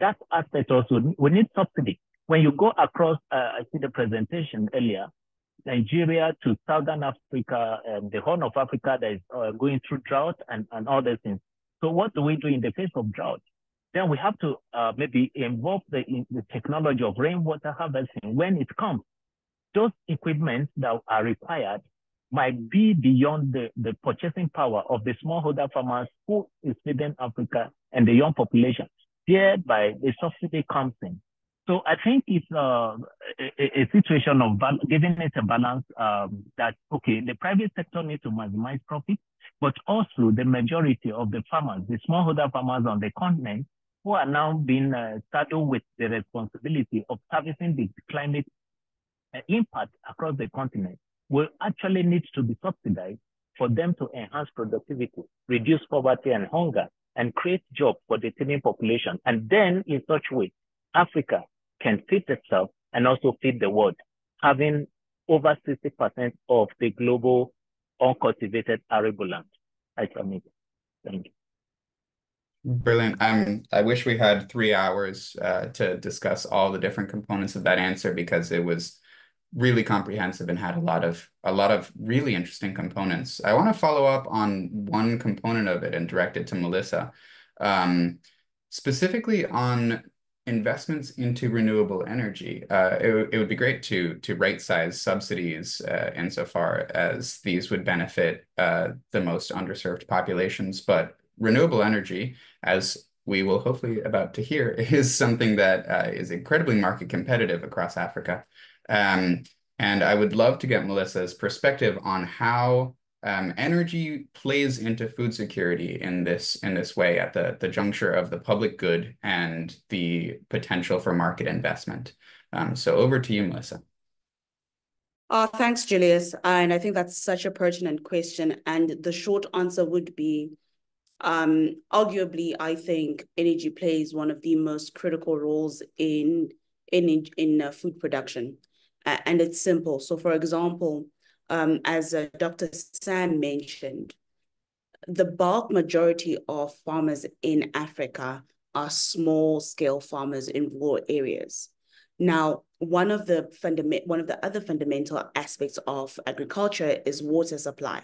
that aspect also, we need subsidy. When you go across, uh, I see the presentation earlier, Nigeria to Southern Africa, and the Horn of Africa that is uh, going through drought and, and other things. So what do we do in the face of drought? Then we have to maybe involve the, in the technology of rainwater harvesting when it comes. Those equipment that are required might be beyond the, the purchasing power of the smallholder farmers who is feeding Africa and the young population. Thereby, the subsidy comes in. So I think it's uh, a, a, situation of giving it a balance um, that, okay, the private sector needs to maximize profit, but also the majority of the farmers, the smallholder farmers on the continent, who are now being uh, saddled with the responsibility of servicing the climate uh, impact across the continent, will actually need to be subsidized for them to enhance productivity, reduce poverty and hunger, and create jobs for the teeming population. And then in such way, Africa can feed itself and also feed the world, having over 60% of the global uncultivated arable land. I submit. Thank you. Brilliant. Um, I wish we had three hours uh, to discuss all the different components of that answer because it was really comprehensive and had a lot of a lot of really interesting components. I want to follow up on one component of it and direct it to Melissa, um, specifically on investments into renewable energy. Uh, it, it would be great to to right size subsidies uh, insofar as these would benefit uh, the most underserved populations, but renewable energy, as we will hopefully about to hear, is something that uh, is incredibly market competitive across Africa. Um, and I would love to get Melissa's perspective on how um, energy plays into food security in this in this way at the the juncture of the public good and the potential for market investment. Um, so over to you, Melissa. Uh, thanks, Julius. And I think that's such a pertinent question. And the short answer would be, um, arguably, I think energy plays one of the most critical roles in in in uh, food production and it's simple. So for example, um, as uh, Dr. Sam mentioned, the bulk majority of farmers in Africa are small scale farmers in rural areas. Now, one of the fundament, one of the other fundamental aspects of agriculture is water supply.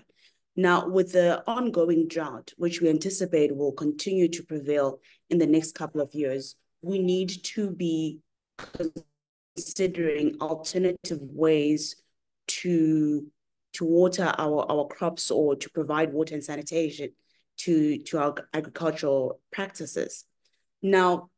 Now, with the ongoing drought, which we anticipate will continue to prevail in the next couple of years, we need to be considering alternative ways to to water our, our crops or to provide water and sanitation to, to our agricultural practices. Now,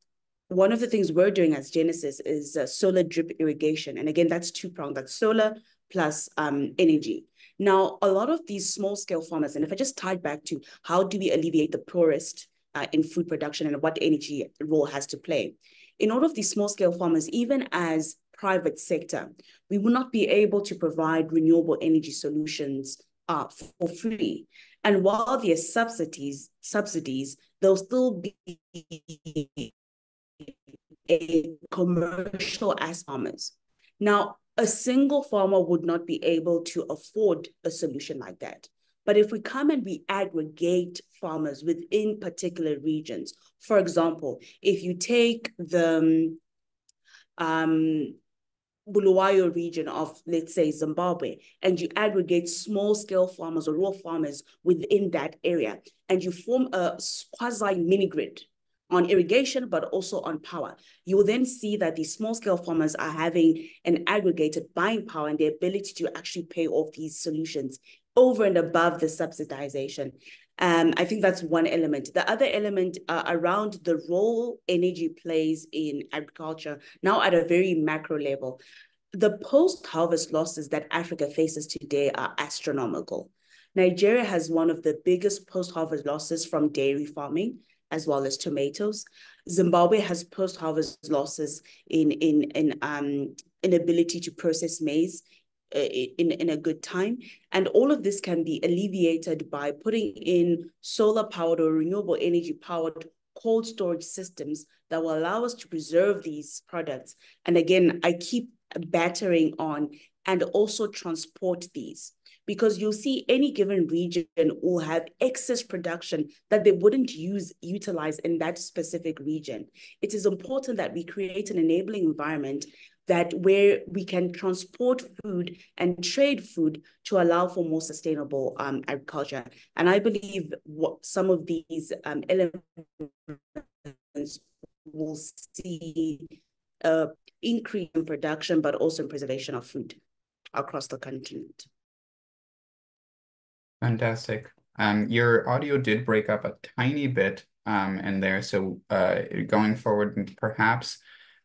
one of the things we're doing as Genesis is uh, solar drip irrigation. And again, that's two-pronged, that's solar plus um, energy. Now, a lot of these small-scale farmers, and if I just tie back to how do we alleviate the poorest uh, in food production and what energy role has to play, in all of these small scale farmers, even as private sector, we will not be able to provide renewable energy solutions uh, for free. And while there are subsidies, subsidies, there'll still be a commercial as farmers. Now, a single farmer would not be able to afford a solution like that. But if we come and we aggregate farmers within particular regions, for example, if you take the um, Bulawayo region of, let's say, Zimbabwe, and you aggregate small scale farmers or rural farmers within that area, and you form a quasi mini grid on irrigation, but also on power. You will then see that these small scale farmers are having an aggregated buying power and the ability to actually pay off these solutions over and above the subsidization. Um, I think that's one element. The other element uh, around the role energy plays in agriculture, now at a very macro level, the post-harvest losses that Africa faces today are astronomical. Nigeria has one of the biggest post-harvest losses from dairy farming, as well as tomatoes. Zimbabwe has post-harvest losses in, in, in um, inability to process maize Uh, in, in a good time. And all of this can be alleviated by putting in solar powered or renewable energy powered cold storage systems that will allow us to preserve these products. And again, I keep battering on and also transport these because you'll see any given region will have excess production that they wouldn't use utilize in that specific region. It is important that we create an enabling environment that where we can transport food and trade food to allow for more sustainable um, agriculture. And I believe what some of these um, elements will see uh, increase in production, but also in preservation of food across the continent. Fantastic. Um, your audio did break up a tiny bit um, in there. So uh, going forward, perhaps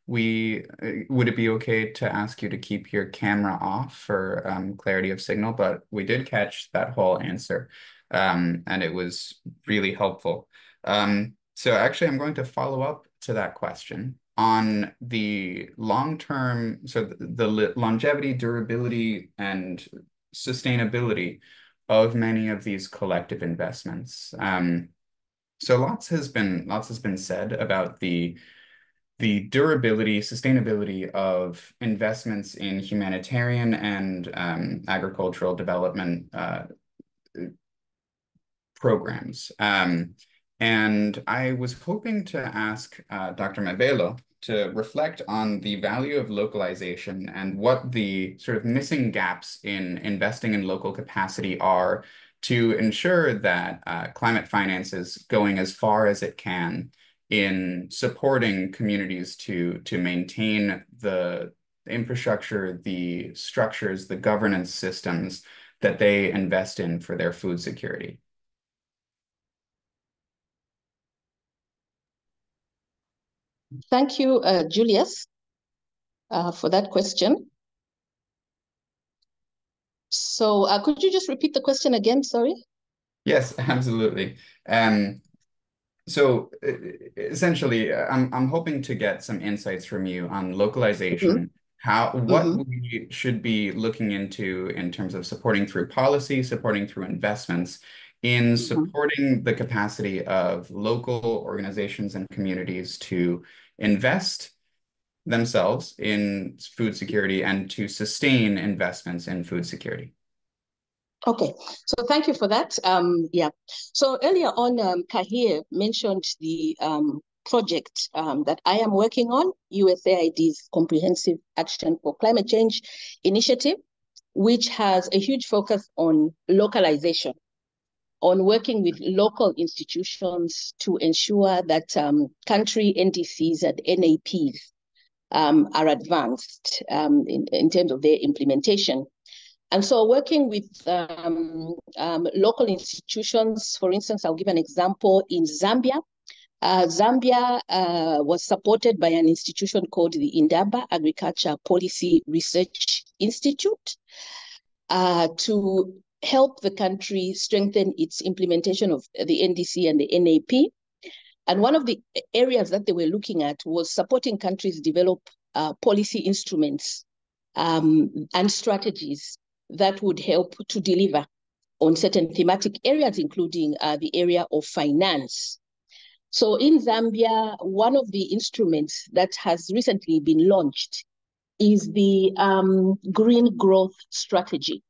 we uh, would it be okay to ask you to keep your camera off for um, clarity of signal? But we did catch that whole answer, um, and it was really helpful. Um, so actually, I'm going to follow up to that question on the long-term, so the, the longevity, durability, and sustainability of many of these collective investments. Um, so lots has been lots has been said about the the durability, sustainability of investments in humanitarian and um, agricultural development uh, programs. Um, and I was hoping to ask uh, Dr. Meebelo to reflect on the value of localization and what the sort of missing gaps in investing in local capacity are to ensure that uh, climate finance is going as far as it can in supporting communities to, to maintain the infrastructure, the structures, the governance systems that they invest in for their food security. Thank you, uh, Julius, uh, for that question. So uh, could you just repeat the question again? Sorry. Yes, absolutely. Um, so essentially, I'm I'm hoping to get some insights from you on localization. Mm -hmm. How what mm -hmm. we should be looking into in terms of supporting through policy, supporting through investments, in mm-hmm. supporting the capacity of local organizations and communities to invest themselves in food security and to sustain investments in food security. Okay, so thank you for that. Um, yeah, so earlier on, um, Kahir mentioned the um, project um, that I am working on, USAID's Comprehensive Action for Climate Change Initiative, which has a huge focus on localization on working with local institutions to ensure that um, country NDCs and NAPs um, are advanced um, in, in terms of their implementation. And so working with um, um, local institutions, for instance, I'll give an example in Zambia. Uh, Zambia uh, was supported by an institution called the Indaba Agriculture Policy Research Institute uh, to help the country strengthen its implementation of the NDC and the NAP. And one of the areas that they were looking at was supporting countries develop uh, policy instruments um, and strategies that would help to deliver on certain thematic areas, including uh, the area of finance. So in Zambia, one of the instruments that has recently been launched is the um, Green Growth Strategy.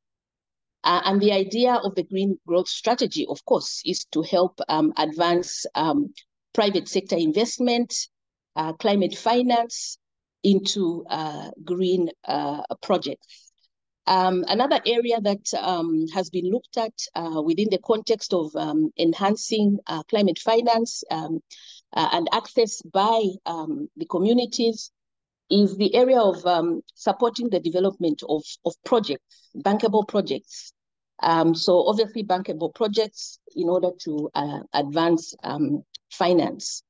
Uh, and the idea of the green growth strategy, of course, is to help um, advance um, private sector investment, uh, climate finance into uh, green uh, projects. Um, another area that um, has been looked at uh, within the context of um, enhancing uh, climate finance um, and access by the communities is the area of um, supporting the development of, of projects, bankable projects, um, so obviously bankable projects in order to uh, advance um, finance.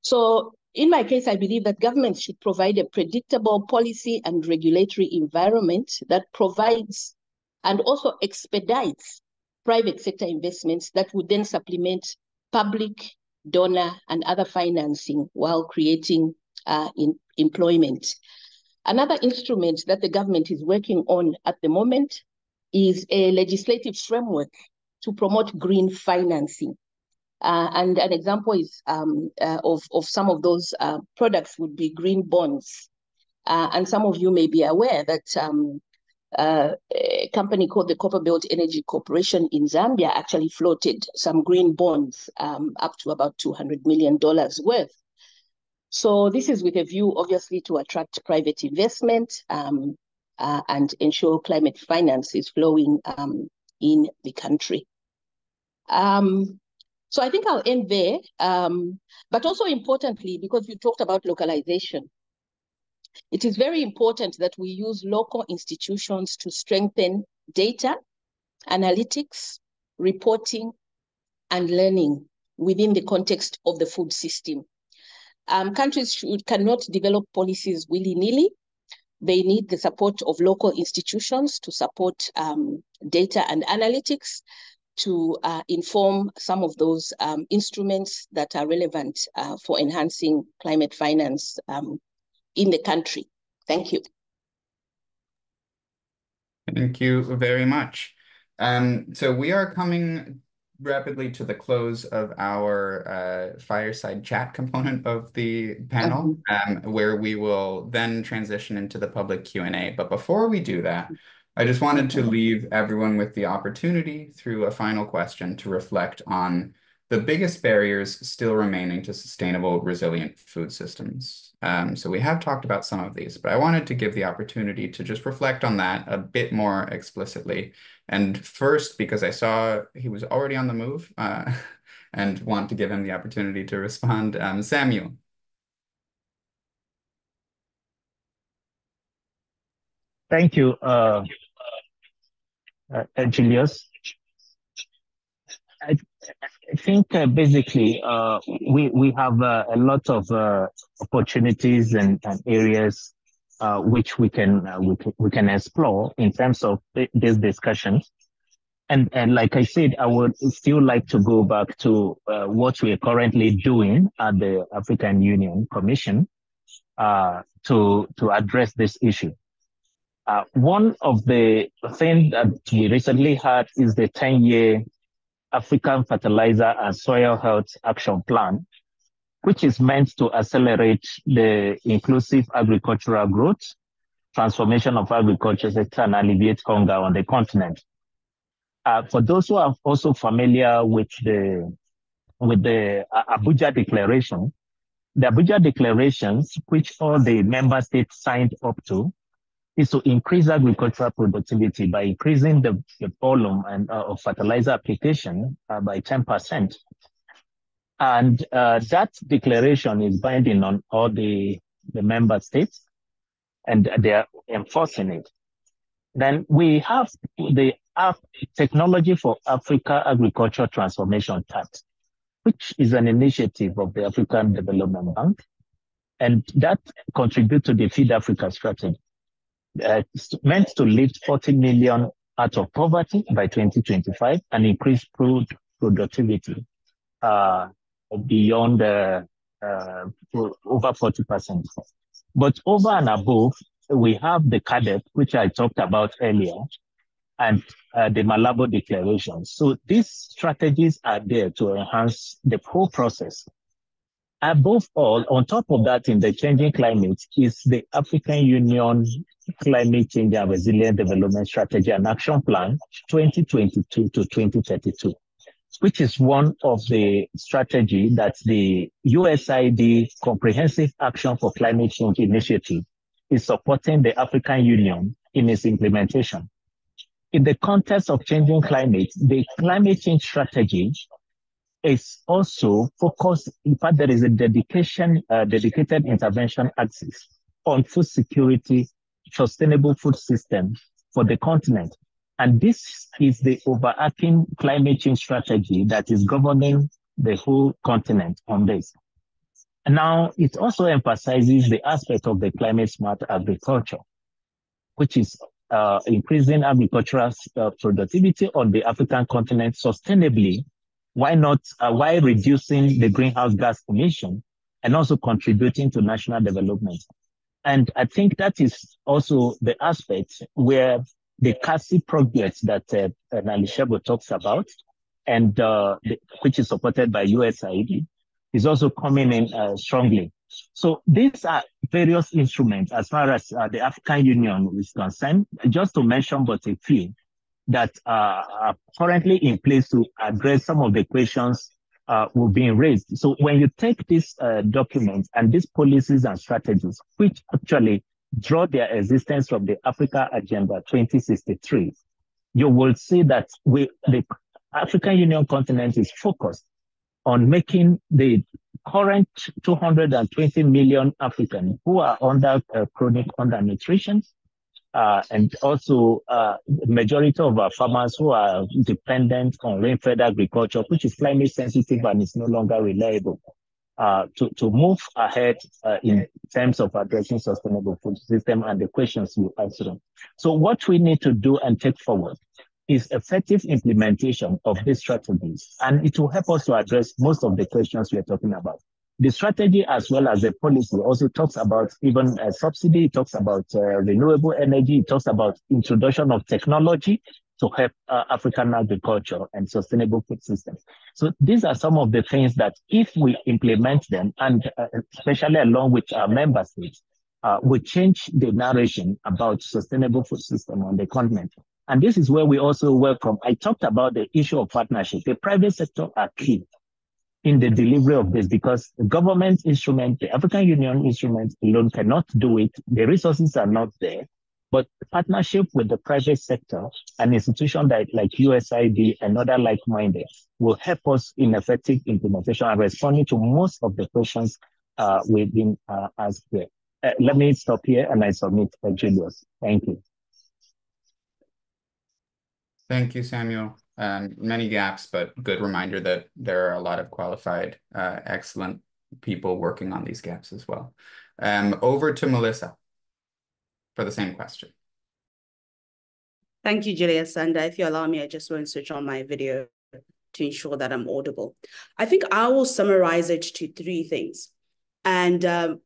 So in my case, I believe that governments should provide a predictable policy and regulatory environment that provides and also expedites private sector investments that would then supplement public, donor, and other financing while creating uh, in employment. Another instrument that the government is working on at the moment is a legislative framework to promote green financing. Uh, and an example is um, uh, of, of some of those uh, products would be green bonds. Uh, and some of you may be aware that um, uh, a company called the Copper Copperbelt Energy Corporation in Zambia actually floated some green bonds um, up to about $200 million worth. So this is with a view, obviously, to attract private investment um, uh, and ensure climate finance is flowing um, in the country. Um, so I think I'll end there. Um, but also importantly, because you talked about localization, it is very important that we use local institutions to strengthen data, analytics, reporting, and learning within the context of the food system. Um, countries should, cannot develop policies willy-nilly they need the support of local institutions to support um, data and analytics to uh, inform some of those um, instruments that are relevant uh, for enhancing climate finance um, in the country. Thank you. Thank you very much. Um, so we are coming rapidly to the close of our uh, fireside chat component of the panel, um, where we will then transition into the public Q&A. But before we do that, I just wanted to leave everyone with the opportunity through a final question to reflect on the biggest barriers still remaining to sustainable, resilient food systems. Um, so we have talked about some of these, but I wanted to give the opportunity to just reflect on that a bit more explicitly. And first, because I saw he was already on the move uh, and want to give him the opportunity to respond, um, Samuel. Thank you, uh, uh, Julius. I, I think uh, basically uh, we we have uh, a lot of uh, opportunities and, and areas uh, which we can uh, we can we can explore in terms of this discussion. And and like I said, I would still like to go back to what we are currently doing at the African Union Commission to to address this issue. One of the things that we recently had is the 10 year African Fertilizer and Soil Health Action Plan, which is meant to accelerate the inclusive agricultural growth, transformation of agriculture sector, and alleviate hunger on the continent. Uh, for those who are also familiar with the with the Abuja Declaration, the Abuja Declarations, which all the member states signed up to, is to increase agricultural productivity by increasing the, the volume and uh, of fertilizer application uh, by 10%. And uh, that declaration is binding on all the, the member states and they are enforcing it. Then we have the Technology for Africa Agriculture Transformation TAT, which is an initiative of the African Development Bank. And that contributes to the Feed Africa strategy uh, meant to lift 40 million out of poverty by 2025 and increase productivity uh, beyond uh, uh, over 40%. But over and above, we have the CAADP, which I talked about earlier, and uh, the Malabo Declaration. So these strategies are there to enhance the whole process Above all, on top of that, in the changing climate, is the African Union Climate Change and Resilient Development Strategy and Action Plan 2022 to 2032, which is one of the strategy that the USAID Comprehensive Action for Climate Change Initiative is supporting the African Union in its implementation. In the context of changing climate, the climate change strategy is also focused, in fact, there is a dedication, uh, dedicated intervention axis on food security, sustainable food system for the continent. And this is the overarching climate change strategy that is governing the whole continent on this. And now it also emphasizes the aspect of the climate smart agriculture, which is uh, increasing agricultural uh, productivity on the African continent sustainably why not, uh, why reducing the greenhouse gas emission and also contributing to national development? And I think that is also the aspect where the CACCI project that uh, Nalishebo talks about, and uh, the, which is supported by USAID, is also coming in uh, strongly. So these are various instruments as far as uh, the African Union is concerned. Just to mention but a few, that uh, are currently in place to address some of the questions uh, were being raised. So when you take these uh, documents and these policies and strategies, which actually draw their existence from the Africa Agenda 2063, you will see that we, the African Union continent is focused on making the current 220 million Africans who are under uh, chronic undernutrition uh, and also uh, majority of our farmers who are dependent on rain-fed agriculture, which is climate sensitive and is no longer reliable, uh, to, to move ahead uh, in terms of addressing sustainable food system and the questions you answered. So what we need to do and take forward is effective implementation of these strategies, and it will help us to address most of the questions we are talking about. The strategy as well as the policy also talks about even a subsidy, it talks about uh, renewable energy, it talks about introduction of technology to help uh, African agriculture and sustainable food systems. So these are some of the things that if we implement them, and uh, especially along with our member states, uh, will change the narration about sustainable food system on the continent. And this is where we also welcome. I talked about the issue of partnership. The private sector are key in the delivery of this because the government instrument, the African Union instrument alone cannot do it. The resources are not there. But partnership with the private sector, an institution that like USAID and other like-minded will help us in effective implementation and responding to most of the questions uh, we've been uh, asked here. Uh, let me stop here and I submit uh, Julius. Thank you. Thank you, Samuel. Um, many gaps, but good reminder that there are a lot of qualified, uh, excellent people working on these gaps as well. Um, over to Melissa for the same question. Thank you, Julius. And if you allow me, I just want to switch on my video to ensure that I'm audible. I think I will summarize it to three things. And um,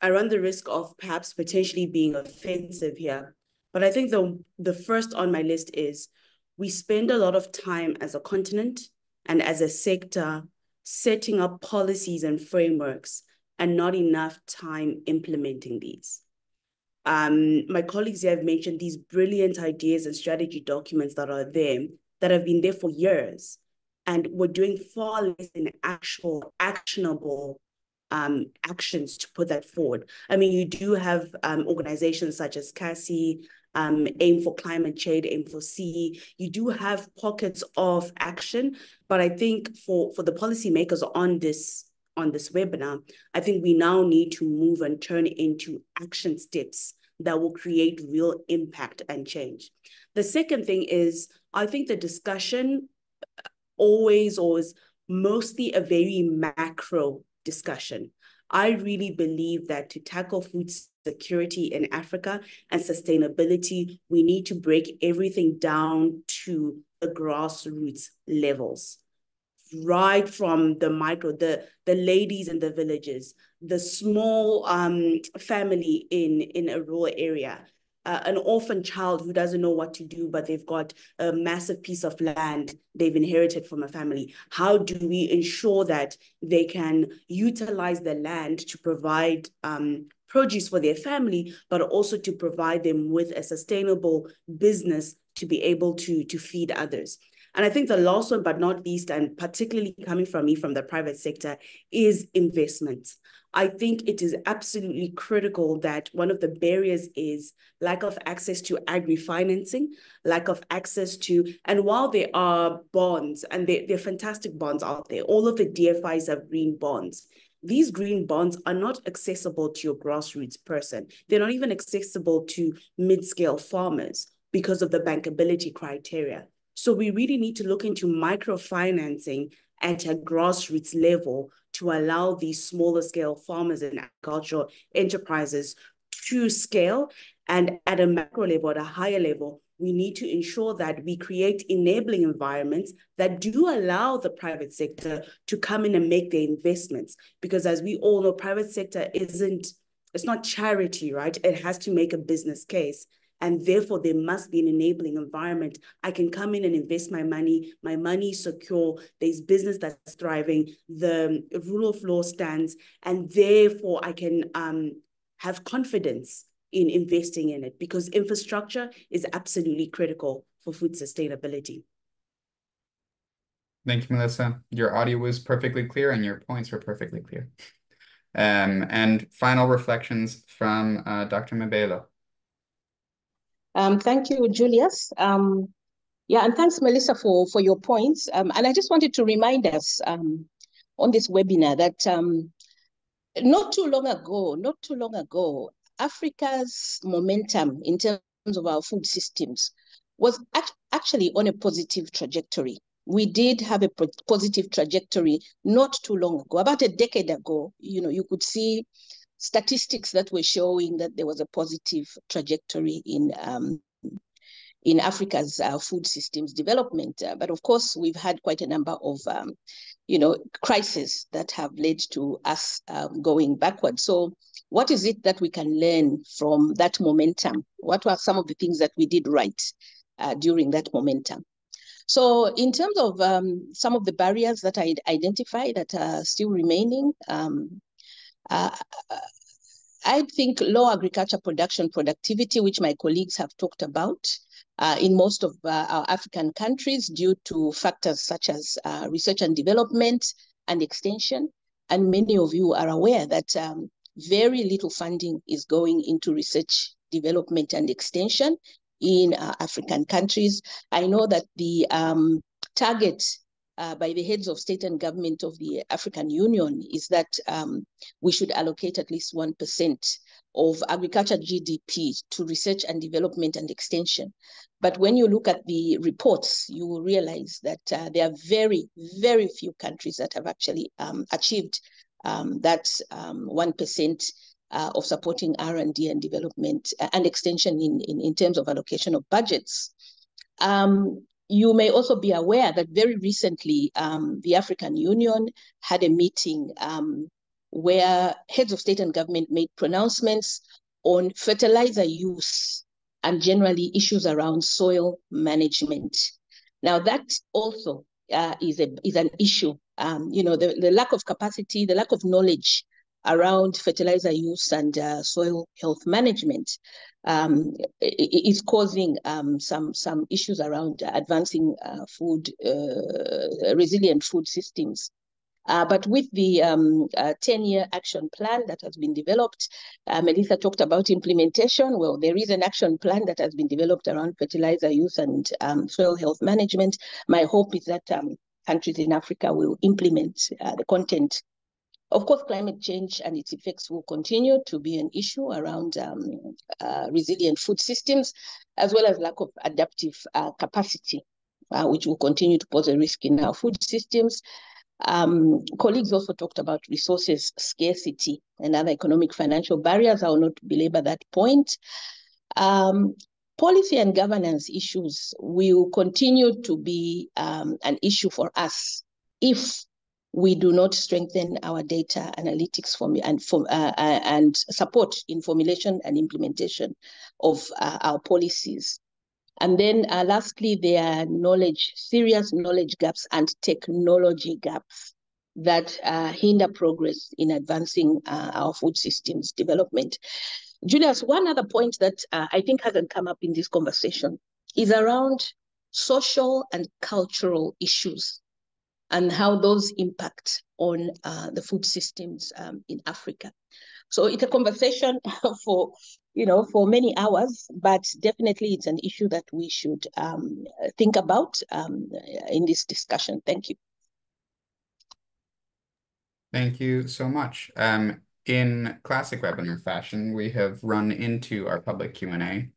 I run the risk of perhaps potentially being offensive here. But I think the, the first on my list is we spend a lot of time as a continent and as a sector setting up policies and frameworks and not enough time implementing these. Um, my colleagues here have mentioned these brilliant ideas and strategy documents that are there that have been there for years and we're doing far less in actual actionable um, actions to put that forward. I mean, you do have um, organizations such as CACCI, um, Aim for Climate Change, Aim for Sea. You do have pockets of action, but I think for, for the policymakers on this on this webinar, I think we now need to move and turn into action steps that will create real impact and change. The second thing is, I think the discussion always or is mostly a very macro discussion. I really believe that to tackle food security in Africa and sustainability, we need to break everything down to the grassroots levels, right from the micro, the, the ladies in the villages, the small um, family in, in a rural area, uh, an orphan child who doesn't know what to do, but they've got a massive piece of land they've inherited from a family. How do we ensure that they can utilize the land to provide um, produce for their family, but also to provide them with a sustainable business to be able to, to feed others? And I think the last one, but not least, and particularly coming from me from the private sector, is investment. I think it is absolutely critical that one of the barriers is lack of access to agri financing, lack of access to, and while there are bonds, and there are fantastic bonds out there, all of the DFIs have green bonds. These green bonds are not accessible to your grassroots person. They're not even accessible to mid-scale farmers because of the bankability criteria. So we really need to look into microfinancing at a grassroots level to allow these smaller scale farmers and agricultural enterprises to scale. And at a macro level, at a higher level, we need to ensure that we create enabling environments that do allow the private sector to come in and make their investments. Because as we all know, private sector isn't, it's not charity, right? It has to make a business case and therefore there must be an enabling environment. I can come in and invest my money, my money is secure, there's business that's thriving, the rule of law stands, and therefore I can um, have confidence in investing in it because infrastructure is absolutely critical for food sustainability. Thank you, Melissa. Your audio was perfectly clear and your points were perfectly clear. Um, and final reflections from uh, Dr. Meebelo. Um, thank you, Julius. Um, yeah, and thanks, Melissa, for, for your points. Um, and I just wanted to remind us um, on this webinar that um, not too long ago, not too long ago, Africa's momentum in terms of our food systems was act actually on a positive trajectory. We did have a positive trajectory not too long ago, about a decade ago. You know, you could see statistics that were showing that there was a positive trajectory in um, in Africa's uh, food systems development. Uh, but of course, we've had quite a number of, um, you know, crises that have led to us um, going backward. So what is it that we can learn from that momentum? What were some of the things that we did right uh, during that momentum. So in terms of um, some of the barriers that I identify that are still remaining, um, uh, I think low agriculture production productivity, which my colleagues have talked about uh, in most of uh, our African countries due to factors such as uh, research and development and extension. And many of you are aware that um, very little funding is going into research, development, and extension in uh, African countries. I know that the um, target uh, by the heads of state and government of the African Union is that um, we should allocate at least 1% of agriculture GDP to research and development and extension. But when you look at the reports, you will realize that uh, there are very, very few countries that have actually um, achieved um, that 1% um, uh, of supporting R&D and development uh, and extension in, in, in terms of allocation of budgets. Um, you may also be aware that very recently um, the African Union had a meeting um, where heads of state and government made pronouncements on fertilizer use and generally issues around soil management. Now that also uh, is a is an issue. Um, you know, the, the lack of capacity, the lack of knowledge around fertilizer use and uh, soil health management um, is causing um, some some issues around advancing uh, food uh, resilient food systems. Uh, but with the 10-year um, action plan that has been developed, uh, Melissa talked about implementation. Well, there is an action plan that has been developed around fertilizer use and um, soil health management. My hope is that um, countries in Africa will implement uh, the content of course, climate change and its effects will continue to be an issue around um, uh, resilient food systems, as well as lack of adaptive uh, capacity, uh, which will continue to pose a risk in our food systems. Um, colleagues also talked about resources scarcity and other economic financial barriers. I will not belabor that point. Um, policy and governance issues will continue to be um, an issue for us if we do not strengthen our data analytics and uh, uh, and support in formulation and implementation of uh, our policies. And then uh, lastly, there are knowledge, serious knowledge gaps and technology gaps that uh, hinder progress in advancing uh, our food systems development. Julius, one other point that I think hasn't come up in this conversation is around social and cultural issues and how those impact on uh, the food systems um, in Africa. So it's a conversation for, you know, for many hours, but definitely it's an issue that we should um, think about um, in this discussion. Thank you. Thank you so much. Um, in classic webinar fashion, we have run into our public Q&A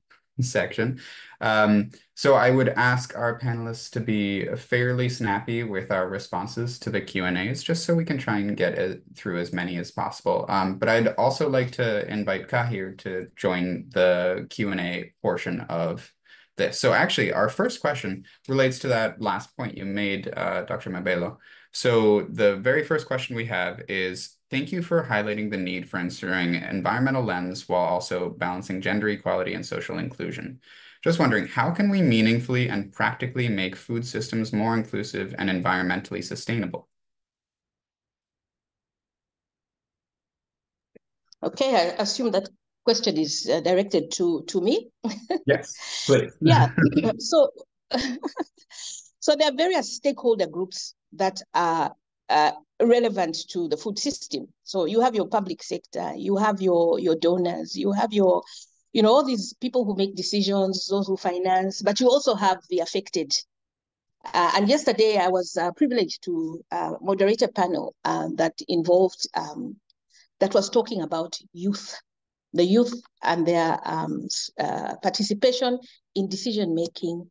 section. Um, so I would ask our panelists to be fairly snappy with our responses to the Q&As, just so we can try and get a, through as many as possible. Um, but I'd also like to invite Kahir to join the Q&A portion of this. So actually, our first question relates to that last point you made, uh, Dr. Meebelo. So the very first question we have is, Thank you for highlighting the need for ensuring environmental lens while also balancing gender equality and social inclusion. Just wondering, how can we meaningfully and practically make food systems more inclusive and environmentally sustainable? Okay, I assume that question is uh, directed to, to me. yes, please. yeah, so, so there are various stakeholder groups that are uh, relevant to the food system. So you have your public sector, you have your your donors, you have your, you know, all these people who make decisions, those who finance, but you also have the affected. Uh, and yesterday I was uh, privileged to uh, moderate a panel uh, that involved um, that was talking about youth, the youth and their um, participation in decision making,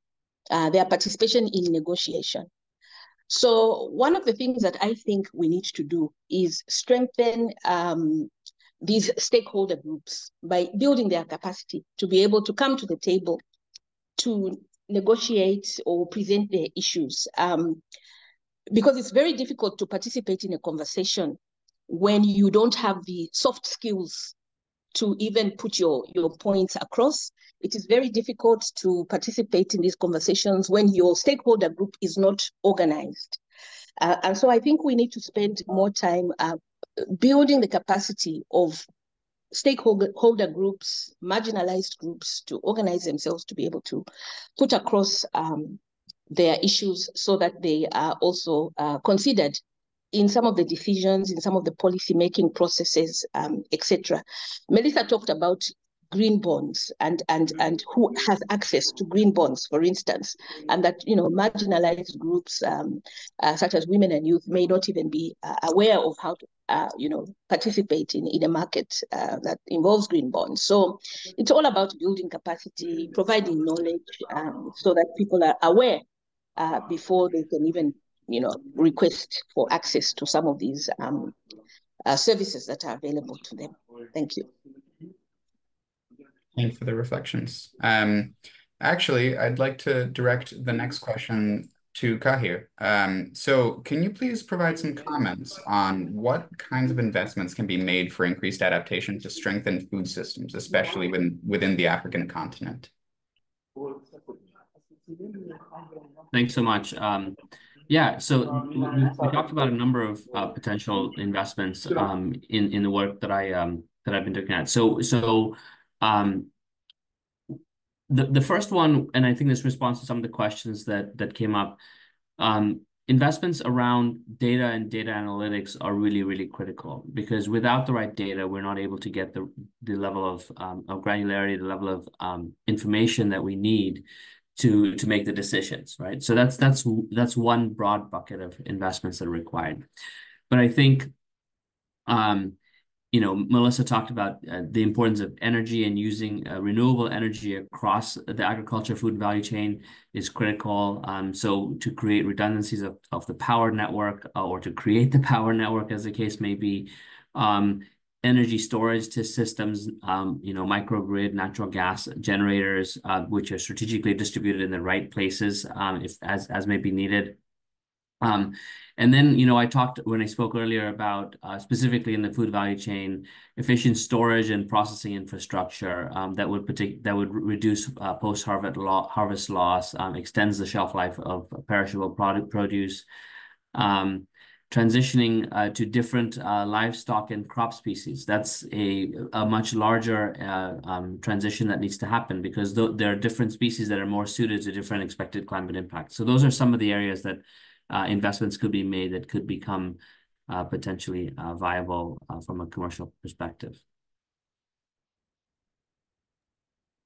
their participation in negotiation. So one of the things that I think we need to do is strengthen um, these stakeholder groups by building their capacity to be able to come to the table to negotiate or present their issues. Um, because it's very difficult to participate in a conversation when you don't have the soft skills to even put your, your points across. It is very difficult to participate in these conversations when your stakeholder group is not organized. Uh, and so I think we need to spend more time uh, building the capacity of stakeholder groups, marginalized groups to organize themselves to be able to put across um, their issues so that they are also uh, considered in some of the decisions, in some of the policy making processes, um, etc. Melissa talked about green bonds and and and who has access to green bonds, for instance, and that you know marginalized groups um, uh, such as women and youth may not even be uh, aware of how to uh, you know participate in in a market uh, that involves green bonds. So it's all about building capacity, providing knowledge, um, so that people are aware uh, before they can even you know request for access to some of these um, uh, services that are available to them. Thank you. Thank you for the reflections. Um, actually, I'd like to direct the next question to Kahir. Um, so can you please provide some comments on what kinds of investments can be made for increased adaptation to strengthen food systems, especially within, within the African continent? Thanks so much. Um, yeah, so we, we, talked about a number of uh, potential investments um, in in the work that I um, that I've been looking at. So so um, the the first one, and I think this responds to some of the questions that that came up. Um, investments around data and data analytics are really really critical because without the right data, we're not able to get the the level of um, of granularity, the level of um, information that we need to to make the decisions, right? So that's that's that's one broad bucket of investments that are required. But I think um, you know, Melissa talked about uh, the importance of energy and using uh, renewable energy across the agriculture food value chain is critical. Um, so to create redundancies of, of the power network uh, or to create the power network, as the case may be, um, energy storage to systems, um, you know, microgrid, natural gas generators, uh, which are strategically distributed in the right places, um, if as as may be needed. Um, and then, you know, I talked when I spoke earlier about uh, specifically in the food value chain, efficient storage and processing infrastructure um, that would partic- that would reduce uh, post-harvest lo- harvest loss, um, extends the shelf life of perishable product produce, um, transitioning uh, to different uh, livestock and crop species. That's a a much larger uh, um, transition that needs to happen because th- there are different species that are more suited to different expected climate impacts. So those are some of the areas that uh, investments could be made that could become uh, potentially uh, viable from a commercial perspective.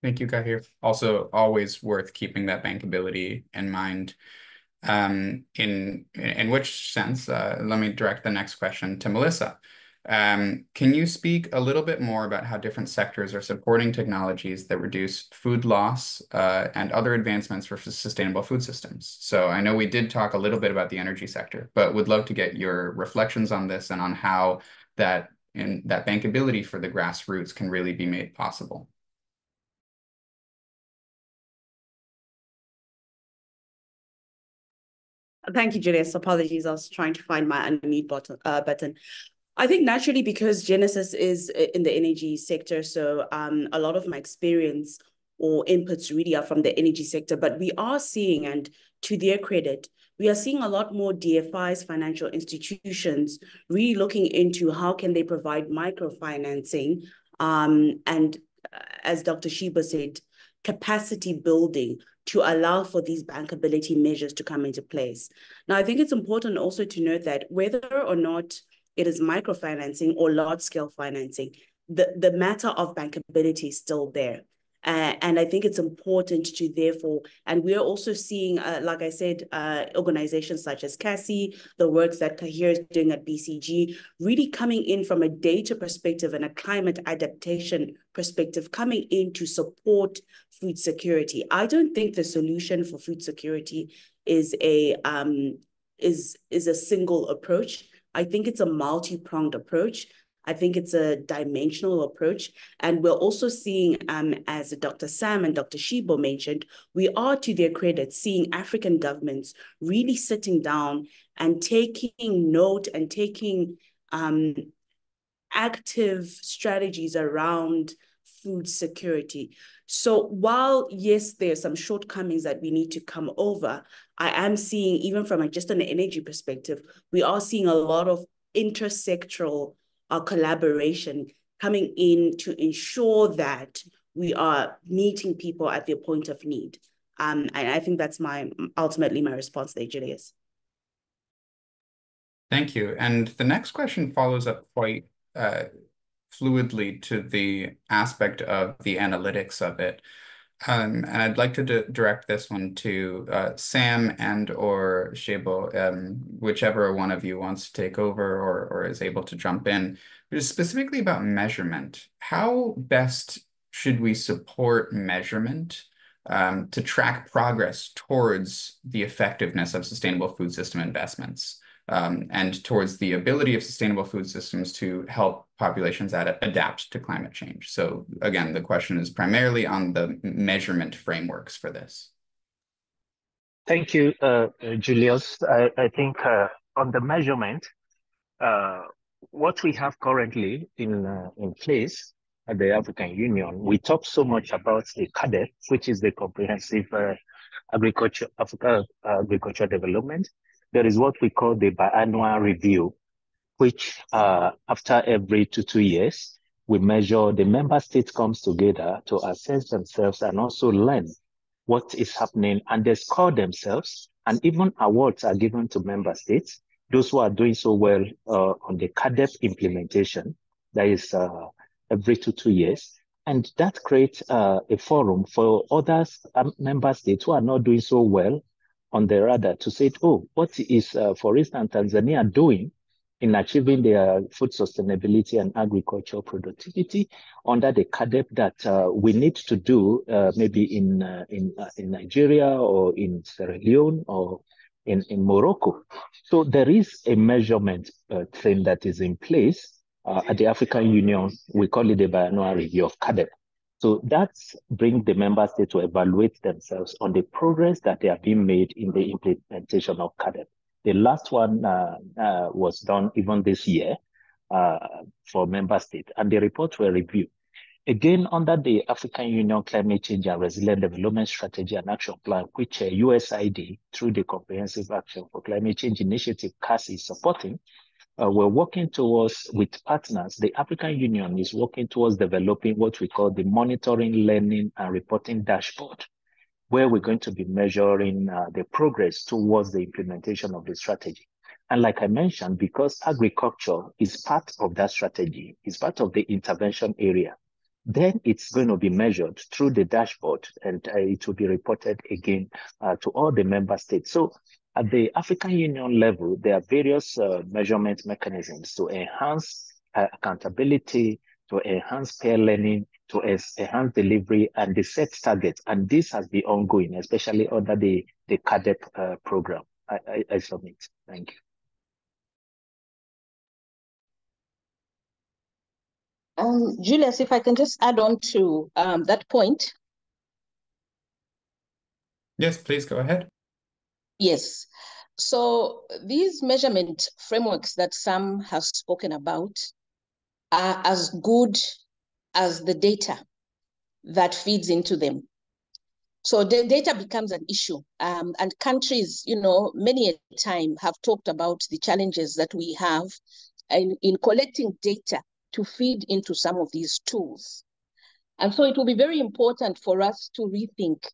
Thank you, Kahir. Also, always worth keeping that bankability in mind. Um, in in which sense, uh, let me direct the next question to Melissa. Um, can you speak a little bit more about how different sectors are supporting technologies that reduce food loss uh, and other advancements for sustainable food systems? So I know we did talk a little bit about the energy sector, but would love to get your reflections on this and on how that in that bankability for the grassroots can really be made possible. Thank you, Julius. Apologies, I was trying to find my unmute button. Uh, button. I think naturally because Genesis is in the energy sector, so um, a lot of my experience or inputs really are from the energy sector, but we are seeing, and to their credit, we are seeing a lot more DFIs, financial institutions, really looking into how can they provide microfinancing um, and uh, as Dr. Sheba said, capacity building to allow for these bankability measures to come into place. Now, I think it's important also to note that whether or not it is microfinancing or large scale financing, the, the matter of bankability is still there. Uh, and I think it's important to therefore, and we're also seeing, uh, like I said, uh, organizations such as CACCI, the work that Kahir is doing at BCG, really coming in from a data perspective and a climate adaptation perspective, coming in to support food security. I don't think the solution for food security is a um, is is a single approach. I think it's a multi-pronged approach. I think it's a dimensional approach. And we're also seeing, um, as Dr. Sam and Dr. Shibo mentioned, we are, to their credit, seeing African governments really sitting down and taking note and taking um, active strategies around food security. So while, yes, there's some shortcomings that we need to come over, I am seeing, even from a, just an energy perspective, we are seeing a lot of intersectoral uh, collaboration coming in to ensure that we are meeting people at their point of need. Um, and I think that's my ultimately my response there, Julius. Thank you. And the next question follows up quite uh, fluidly to the aspect of the analytics of it. Um, and I'd like to direct this one to uh, Sam and or Shebo, um, whichever one of you wants to take over or, or is able to jump in. But specifically about measurement. How best should we support measurement um, to track progress towards the effectiveness of sustainable food system investments? Um, and towards the ability of sustainable food systems to help populations ad adapt to climate change. So again, the question is primarily on the measurement frameworks for this. Thank you, uh, Julius. I, I think uh, on the measurement, uh, what we have currently in, uh, in place at the African Union, we talk so much about the CAADP, which is the Comprehensive uh, Agriculture, Africa Agriculture Development, there is what we call the biannual review, which uh, after every two, two years, we measure the member states comes together to assess themselves and also learn what is happening and they score themselves and even awards are given to member states, those who are doing so well uh, on the CAADP implementation, that is uh, every two, two years. And that creates uh, a forum for other um, member states who are not doing so well on the radar to say, oh, what is, uh, for instance, Tanzania doing in achieving their food sustainability and agricultural productivity under the CAADP that uh, we need to do uh, maybe in uh, in uh, in Nigeria or in Sierra Leone or in, in Morocco. So there is a measurement uh, thing that is in place at the African Union. We call it the biannual review of CAADP. So that's bring the member states to evaluate themselves on the progress that they have been made in the implementation of CAADP. The last one uh, uh, was done even this year uh, for member states, and the reports were reviewed. Again, under the African Union Climate Change and Resilient Development Strategy and Action Plan, which USAID, through the Comprehensive Action for Climate Change Initiative, CACCI is supporting, uh, we're working towards, with partners, the African Union is working towards developing what we call the monitoring, learning, and reporting dashboard, where we're going to be measuring uh, the progress towards the implementation of the strategy. And like I mentioned, because agriculture is part of that strategy, is part of the intervention area, then it's going to be measured through the dashboard and uh, it will be reported again uh, to all the member states. So at the African Union level, there are various uh, measurement mechanisms to enhance uh, accountability, to enhance peer learning, to enhance delivery, and the set targets. And this has been ongoing, especially under the, the CAADP uh, program. I, I, I submit. Thank you. Um, Julius, if I can just add on to um, that point. Yes, please go ahead. Yes. So these measurement frameworks that Sam has spoken about are as good as the data that feeds into them. So the data becomes an issue. Um, and countries, you know, many a time have talked about the challenges that we have in, in collecting data to feed into some of these tools. And so it will be very important for us to rethink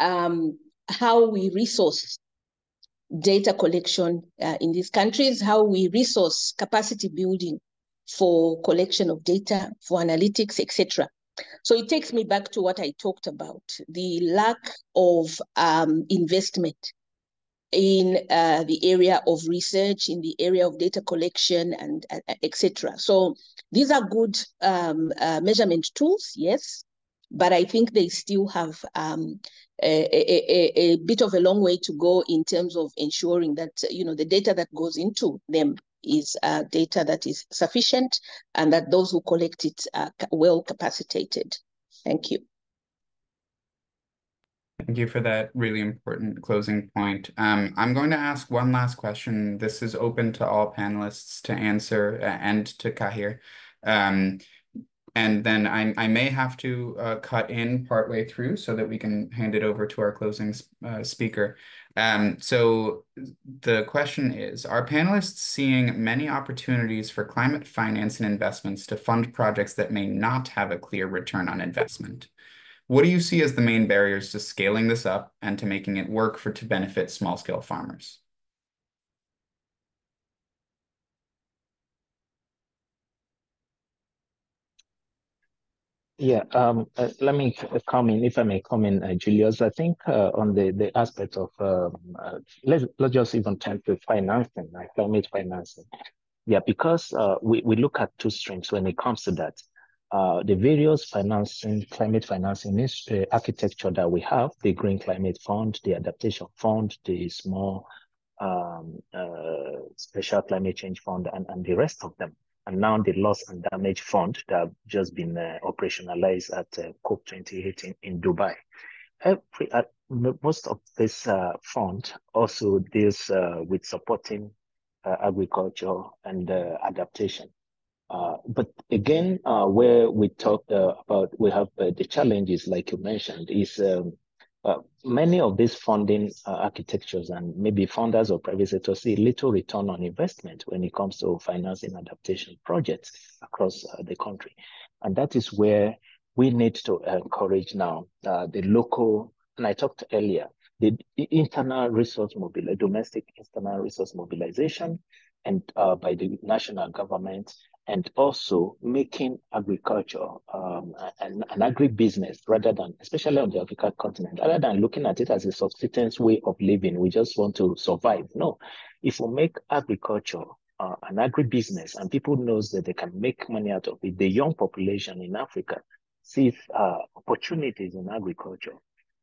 um, how we resource data collection uh, in these countries, how we resource capacity building for collection of data, for analytics, etc. So it takes me back to what I talked about, the lack of um, investment in uh, the area of research, in the area of data collection, and uh, etc. So these are good um, uh, measurement tools, yes, but I think they still have um, a, a, a, bit of a long way to go in terms of ensuring that you know the data that goes into them is uh, data that is sufficient and that those who collect it are well capacitated. Thank you. Thank you for that really important closing point. Um, I'm going to ask one last question. This is open to all panelists to answer uh, and to Kahir. Um, and then I, I may have to uh, cut in partway through so that we can hand it over to our closing uh, speaker. Um, so the question is, are panelists seeing many opportunities for climate finance and investments to fund projects that may not have a clear return on investment? What do you see as the main barriers to scaling this up and to making it work for to benefit small scale farmers? Yeah, um, uh, let me come in, if I may come in, uh, Julius. I think uh, on the, the aspect of, um, uh, let's, let's just even turn to financing, like climate financing. Yeah, because uh, we, we look at two streams when it comes to that uh, the various financing, climate financing uh, architecture that we have, the Green Climate Fund, the Adaptation Fund, the Small um, uh, Special Climate Change Fund, and, and the rest of them. And now the Loss and Damage Fund that have just been uh, operationalized at uh, COP28 in, in Dubai. Every, uh, most of this fund also deals with supporting agriculture and adaptation. Uh, but again, uh, where we talked uh, about, we have uh, the challenges, like you mentioned, is um, uh, many of these funding architectures and maybe funders or private sector see little return on investment when it comes to financing adaptation projects across the country. And that is where we need to encourage now the local, and I talked earlier, the internal resource mobilization, domestic internal resource mobilization, and uh, by the national government and also making agriculture um, an, an agribusiness rather than, especially on the African continent, rather than looking at it as a subsistence way of living. We just want to survive. No, if we make agriculture uh, an agribusiness and people knows that they can make money out of it, the young population in Africa sees uh, opportunities in agriculture,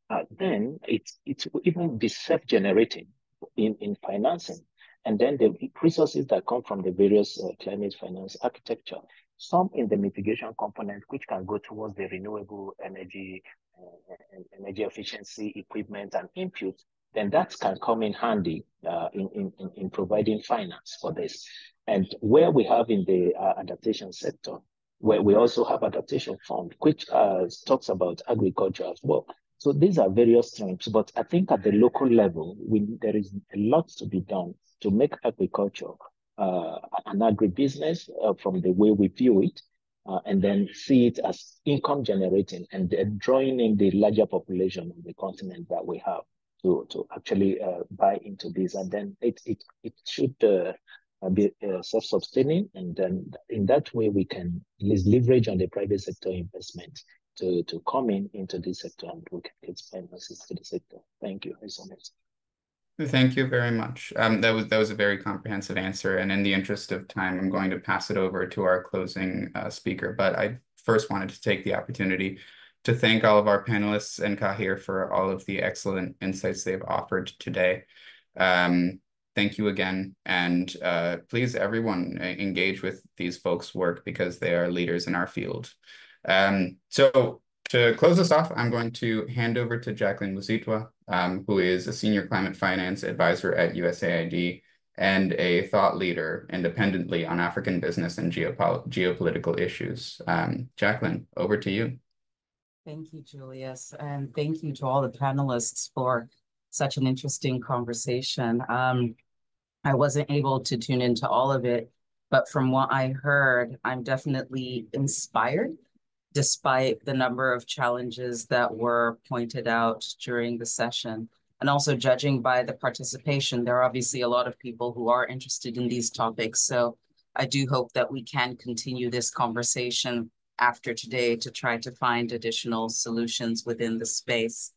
uh, then it's, it's even be self-generating in, in financing and then the resources that come from the various uh, climate finance architecture, some in the mitigation component, which can go towards the renewable energy uh, energy efficiency equipment and inputs, then that can come in handy uh, in, in, in providing finance for this. And where we have in the uh, adaptation sector, where we also have adaptation fund, which uh, talks about agriculture as well. So these are various streams, but I think at the local level, we, there is a lot to be done to make agriculture uh, an agribusiness uh, from the way we view it, uh, and then see it as income generating and drawing in the larger population of the continent that we have to, to actually uh, buy into this. And then it, it, it should uh, be uh, self-sustaining. And then in that way, we can leverage on the private sector investment to, to come in into this sector and we can get finances to the sector. Thank you much. Thank you very much. Um, that was that was a very comprehensive answer. And in the interest of time, I'm going to pass it over to our closing uh, speaker. But I first wanted to take the opportunity to thank all of our panelists and Kahir for all of the excellent insights they've offered today. Um, thank you again. And uh, please, everyone, engage with these folks' work because they are leaders in our field. Um, so to close us off, I'm going to hand over to Jacqueline Muzitwa, um, who is a senior climate finance advisor at USAID and a thought leader independently on African business and geopol geopolitical issues. Um, Jacqueline, over to you. Thank you, Julius, and thank you to all the panelists for such an interesting conversation. Um, I wasn't able to tune into all of it, but from what I heard, I'm definitely inspired despite the number of challenges that were pointed out during the session. And also judging by the participation, there are obviously a lot of people who are interested in these topics. So I do hope that we can continue this conversation after today to try to find additional solutions within the space.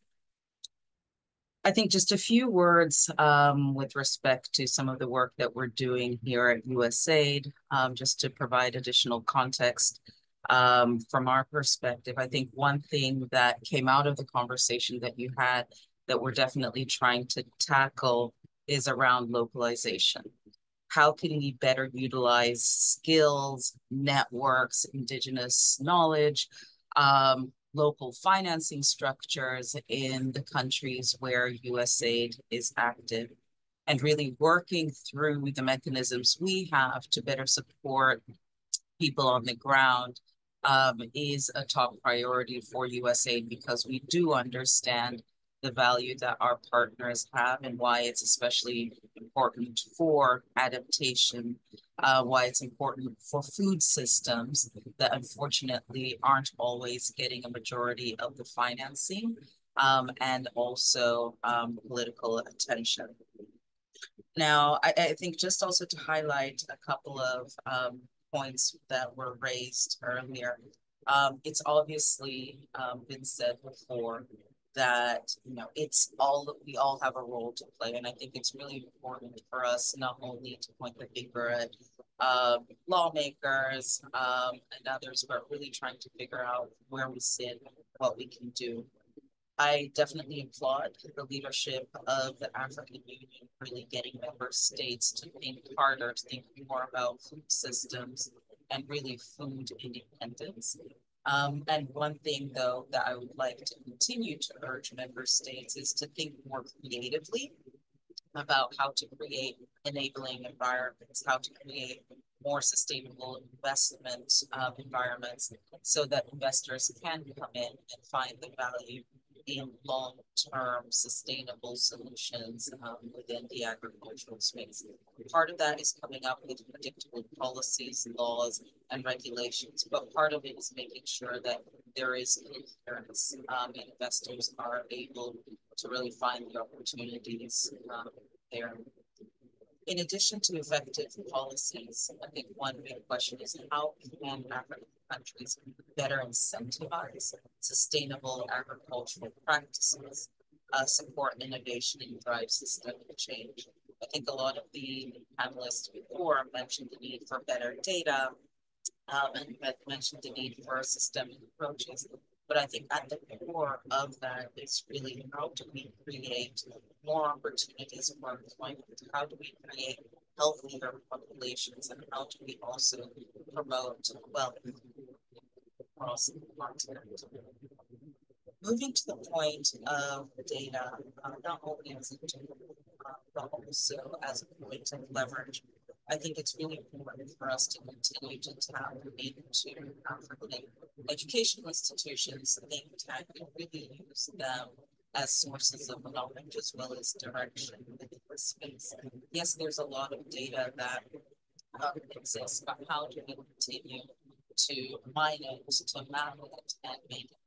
I think just a few words um, with respect to some of the work that we're doing here at USAID, um, just to provide additional context um, from our perspective. I think one thing that came out of the conversation that you had that we're definitely trying to tackle is around localization. How can we better utilize skills, networks, indigenous knowledge, um, local financing structures in the countries where USAID is active and really working through the mechanisms we have to better support people on the ground um, is a top priority for USAID because we do understand the value that our partners have and why it's especially important for adaptation, uh, why it's important for food systems that unfortunately aren't always getting a majority of the financing um, and also um, political attention. Now, I, I, think just also to highlight a couple of um, points that were raised earlier, um, it's obviously um, been said before that you know it's all we all have a role to play. And i think it's really important for us not only to point the finger at uh, lawmakers um, and others but really trying to figure out where we sit what we can do i definitely applaud the leadership of the african union really getting member states to think harder to think more about food systems and really food independence. Um, and one thing, though, that I would like to continue to urge member states is to think more creatively about how to create enabling environments, how to create more sustainable investment um, environments so that investors can come in and find the value in long-term sustainable solutions um, within the agricultural space. Part of that is coming up with predictable policies, laws, and regulations, but part of it is making sure that there is inherence um, investors are able to really find the opportunities um, there. In addition to effective policies, I think one big question is how can African countries better incentivize sustainable agricultural practices, uh, support innovation and drive systemic change. I think a lot of the panelists before mentioned the need for better data um, and mentioned the need for systemic approaches. But I think at the core of that is really how do we create more opportunities for employment? How do we create healthier populations and how do we also promote wealth across the continent? Moving to the point of data, uh, not only as a tool, uh, but also as a point of leverage. I think it's really important for us to continue to tap into African educational institutions, think tank, and really use them as sources of knowledge as well as direction within the space. Yes, there's a lot of data that um, exists, but how do we continue to mine it, to map it, and make it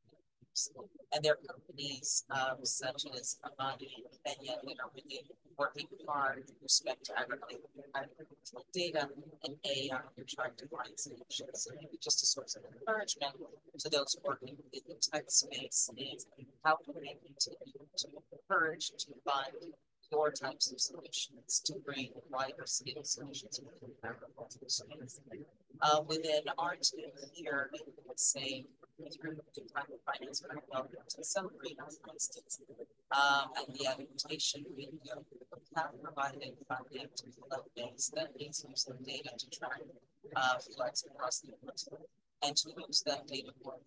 and there are companies um, such as Amini and Kenya that are really working hard with respect to agricultural data and AI to trying to find solutions. So maybe just a source of encouragement to those working in the tech space is how can we continue to encourage to find your types of solutions to bring wider scale solutions within agricultural space. Uh, within our team here, let's say through the private finance very welcome to celebrate, for instance, um, and the adaptation we video have provided funding to develop base that is using data to track uh, floods across the world and to use that data more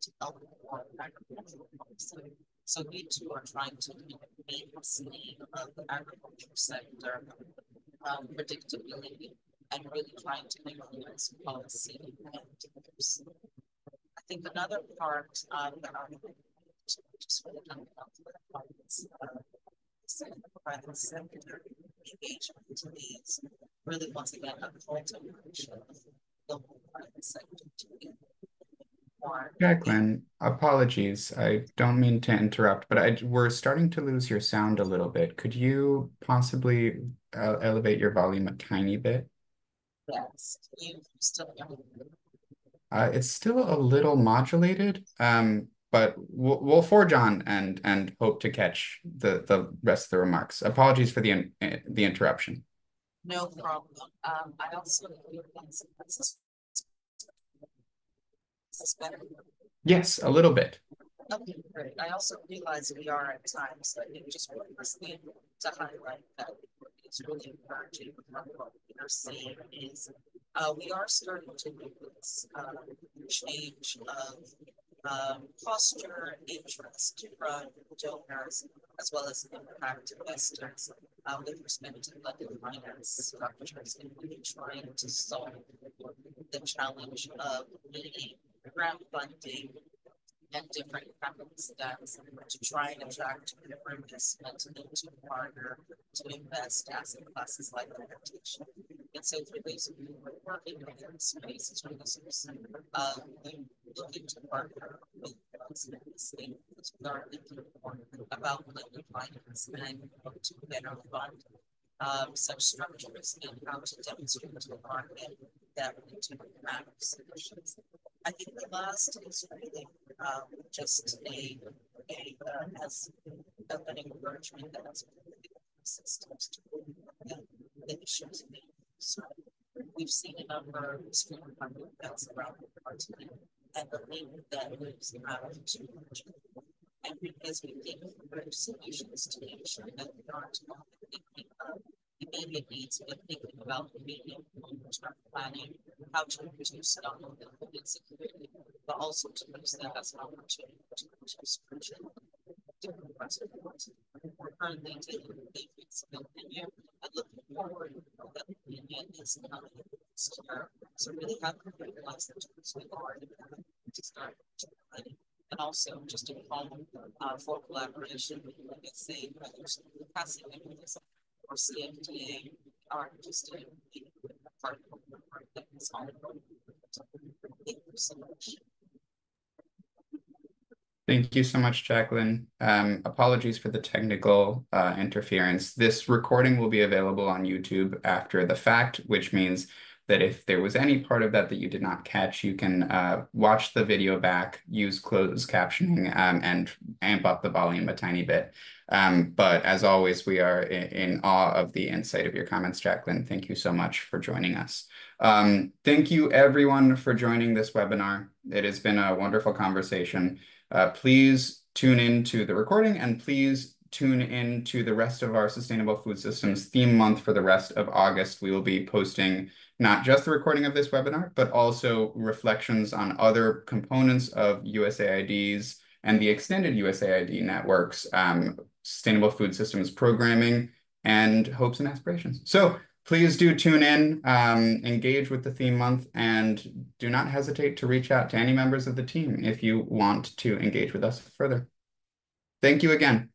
to help more agricultural policy. So we too are trying to maintain of the agriculture sector um, predictability and really trying to influence policy and I think another part of the argument just really kind of private sector engagement is really once again a cultivation of the private sector to Jacqueline, apologies. I don't mean to interrupt, but I, we're starting to lose your sound a little bit. Could you possibly uh, elevate your volume a tiny bit? Yes, you still uh, it's still a little modulated, um, but we'll, we'll forge on and and hope to catch the the rest of the remarks. Apologies for the in, the interruption. No problem. Um, I also Yes, a little bit. Okay, great. I also realize we are at times, but it just really to highlight that it's really encouraging what we are seeing is uh, we are starting to witness uh, change of um, foster interest from donors as well as impact investors uh, with respect to blended finance structures and really trying to solve the challenge of needing grant funding and different capital stacks to try and attract more investment into partner to invest asset classes like meditation. And so for those of you who are working in space, it's really um, looking about blended finance and to better fund um, such structures and how to demonstrate to the market that we do have solutions. I think the last is really um, just a, a uh, as an encouragement that has systems to the issues. So we've seen a number of student funding around the country, the link that moves out of to and because we think for solutions to make sure that we aren't thinking of immediate needs, but thinking about immediate long-term planning, how to reduce not only food insecurity, but also to use that as an opportunity to reduce friction. Different principles. We're currently taking basics of opinion and looking forward that the opinion is coming year. So really have to realize the tools we are to start planning and also just to call uh, for collaboration with say, whether it's passing or CFDA are just a part of the work that is on Thank you so much. Thank you so much, Jacqueline. Um, apologies for the technical uh, interference. This recording will be available on YouTube after the fact, which means that if there was any part of that that you did not catch, you can uh, watch the video back, use closed captioning, um, and amp up the volume a tiny bit. Um, but as always, we are in, in, awe of the insight of your comments, Jacqueline. Thank you so much for joining us. Um, thank you everyone for joining this webinar. It has been a wonderful conversation. Uh, please tune in to the recording and please tune in to the rest of our Sustainable Food Systems theme month for the rest of August. We will be posting not just the recording of this webinar, but also reflections on other components of USAID's and the extended USAID networks um, sustainable food systems programming, and hopes and aspirations. So please do tune in, um, engage with the theme month, and do not hesitate to reach out to any members of the team if you want to engage with us further. Thank you again.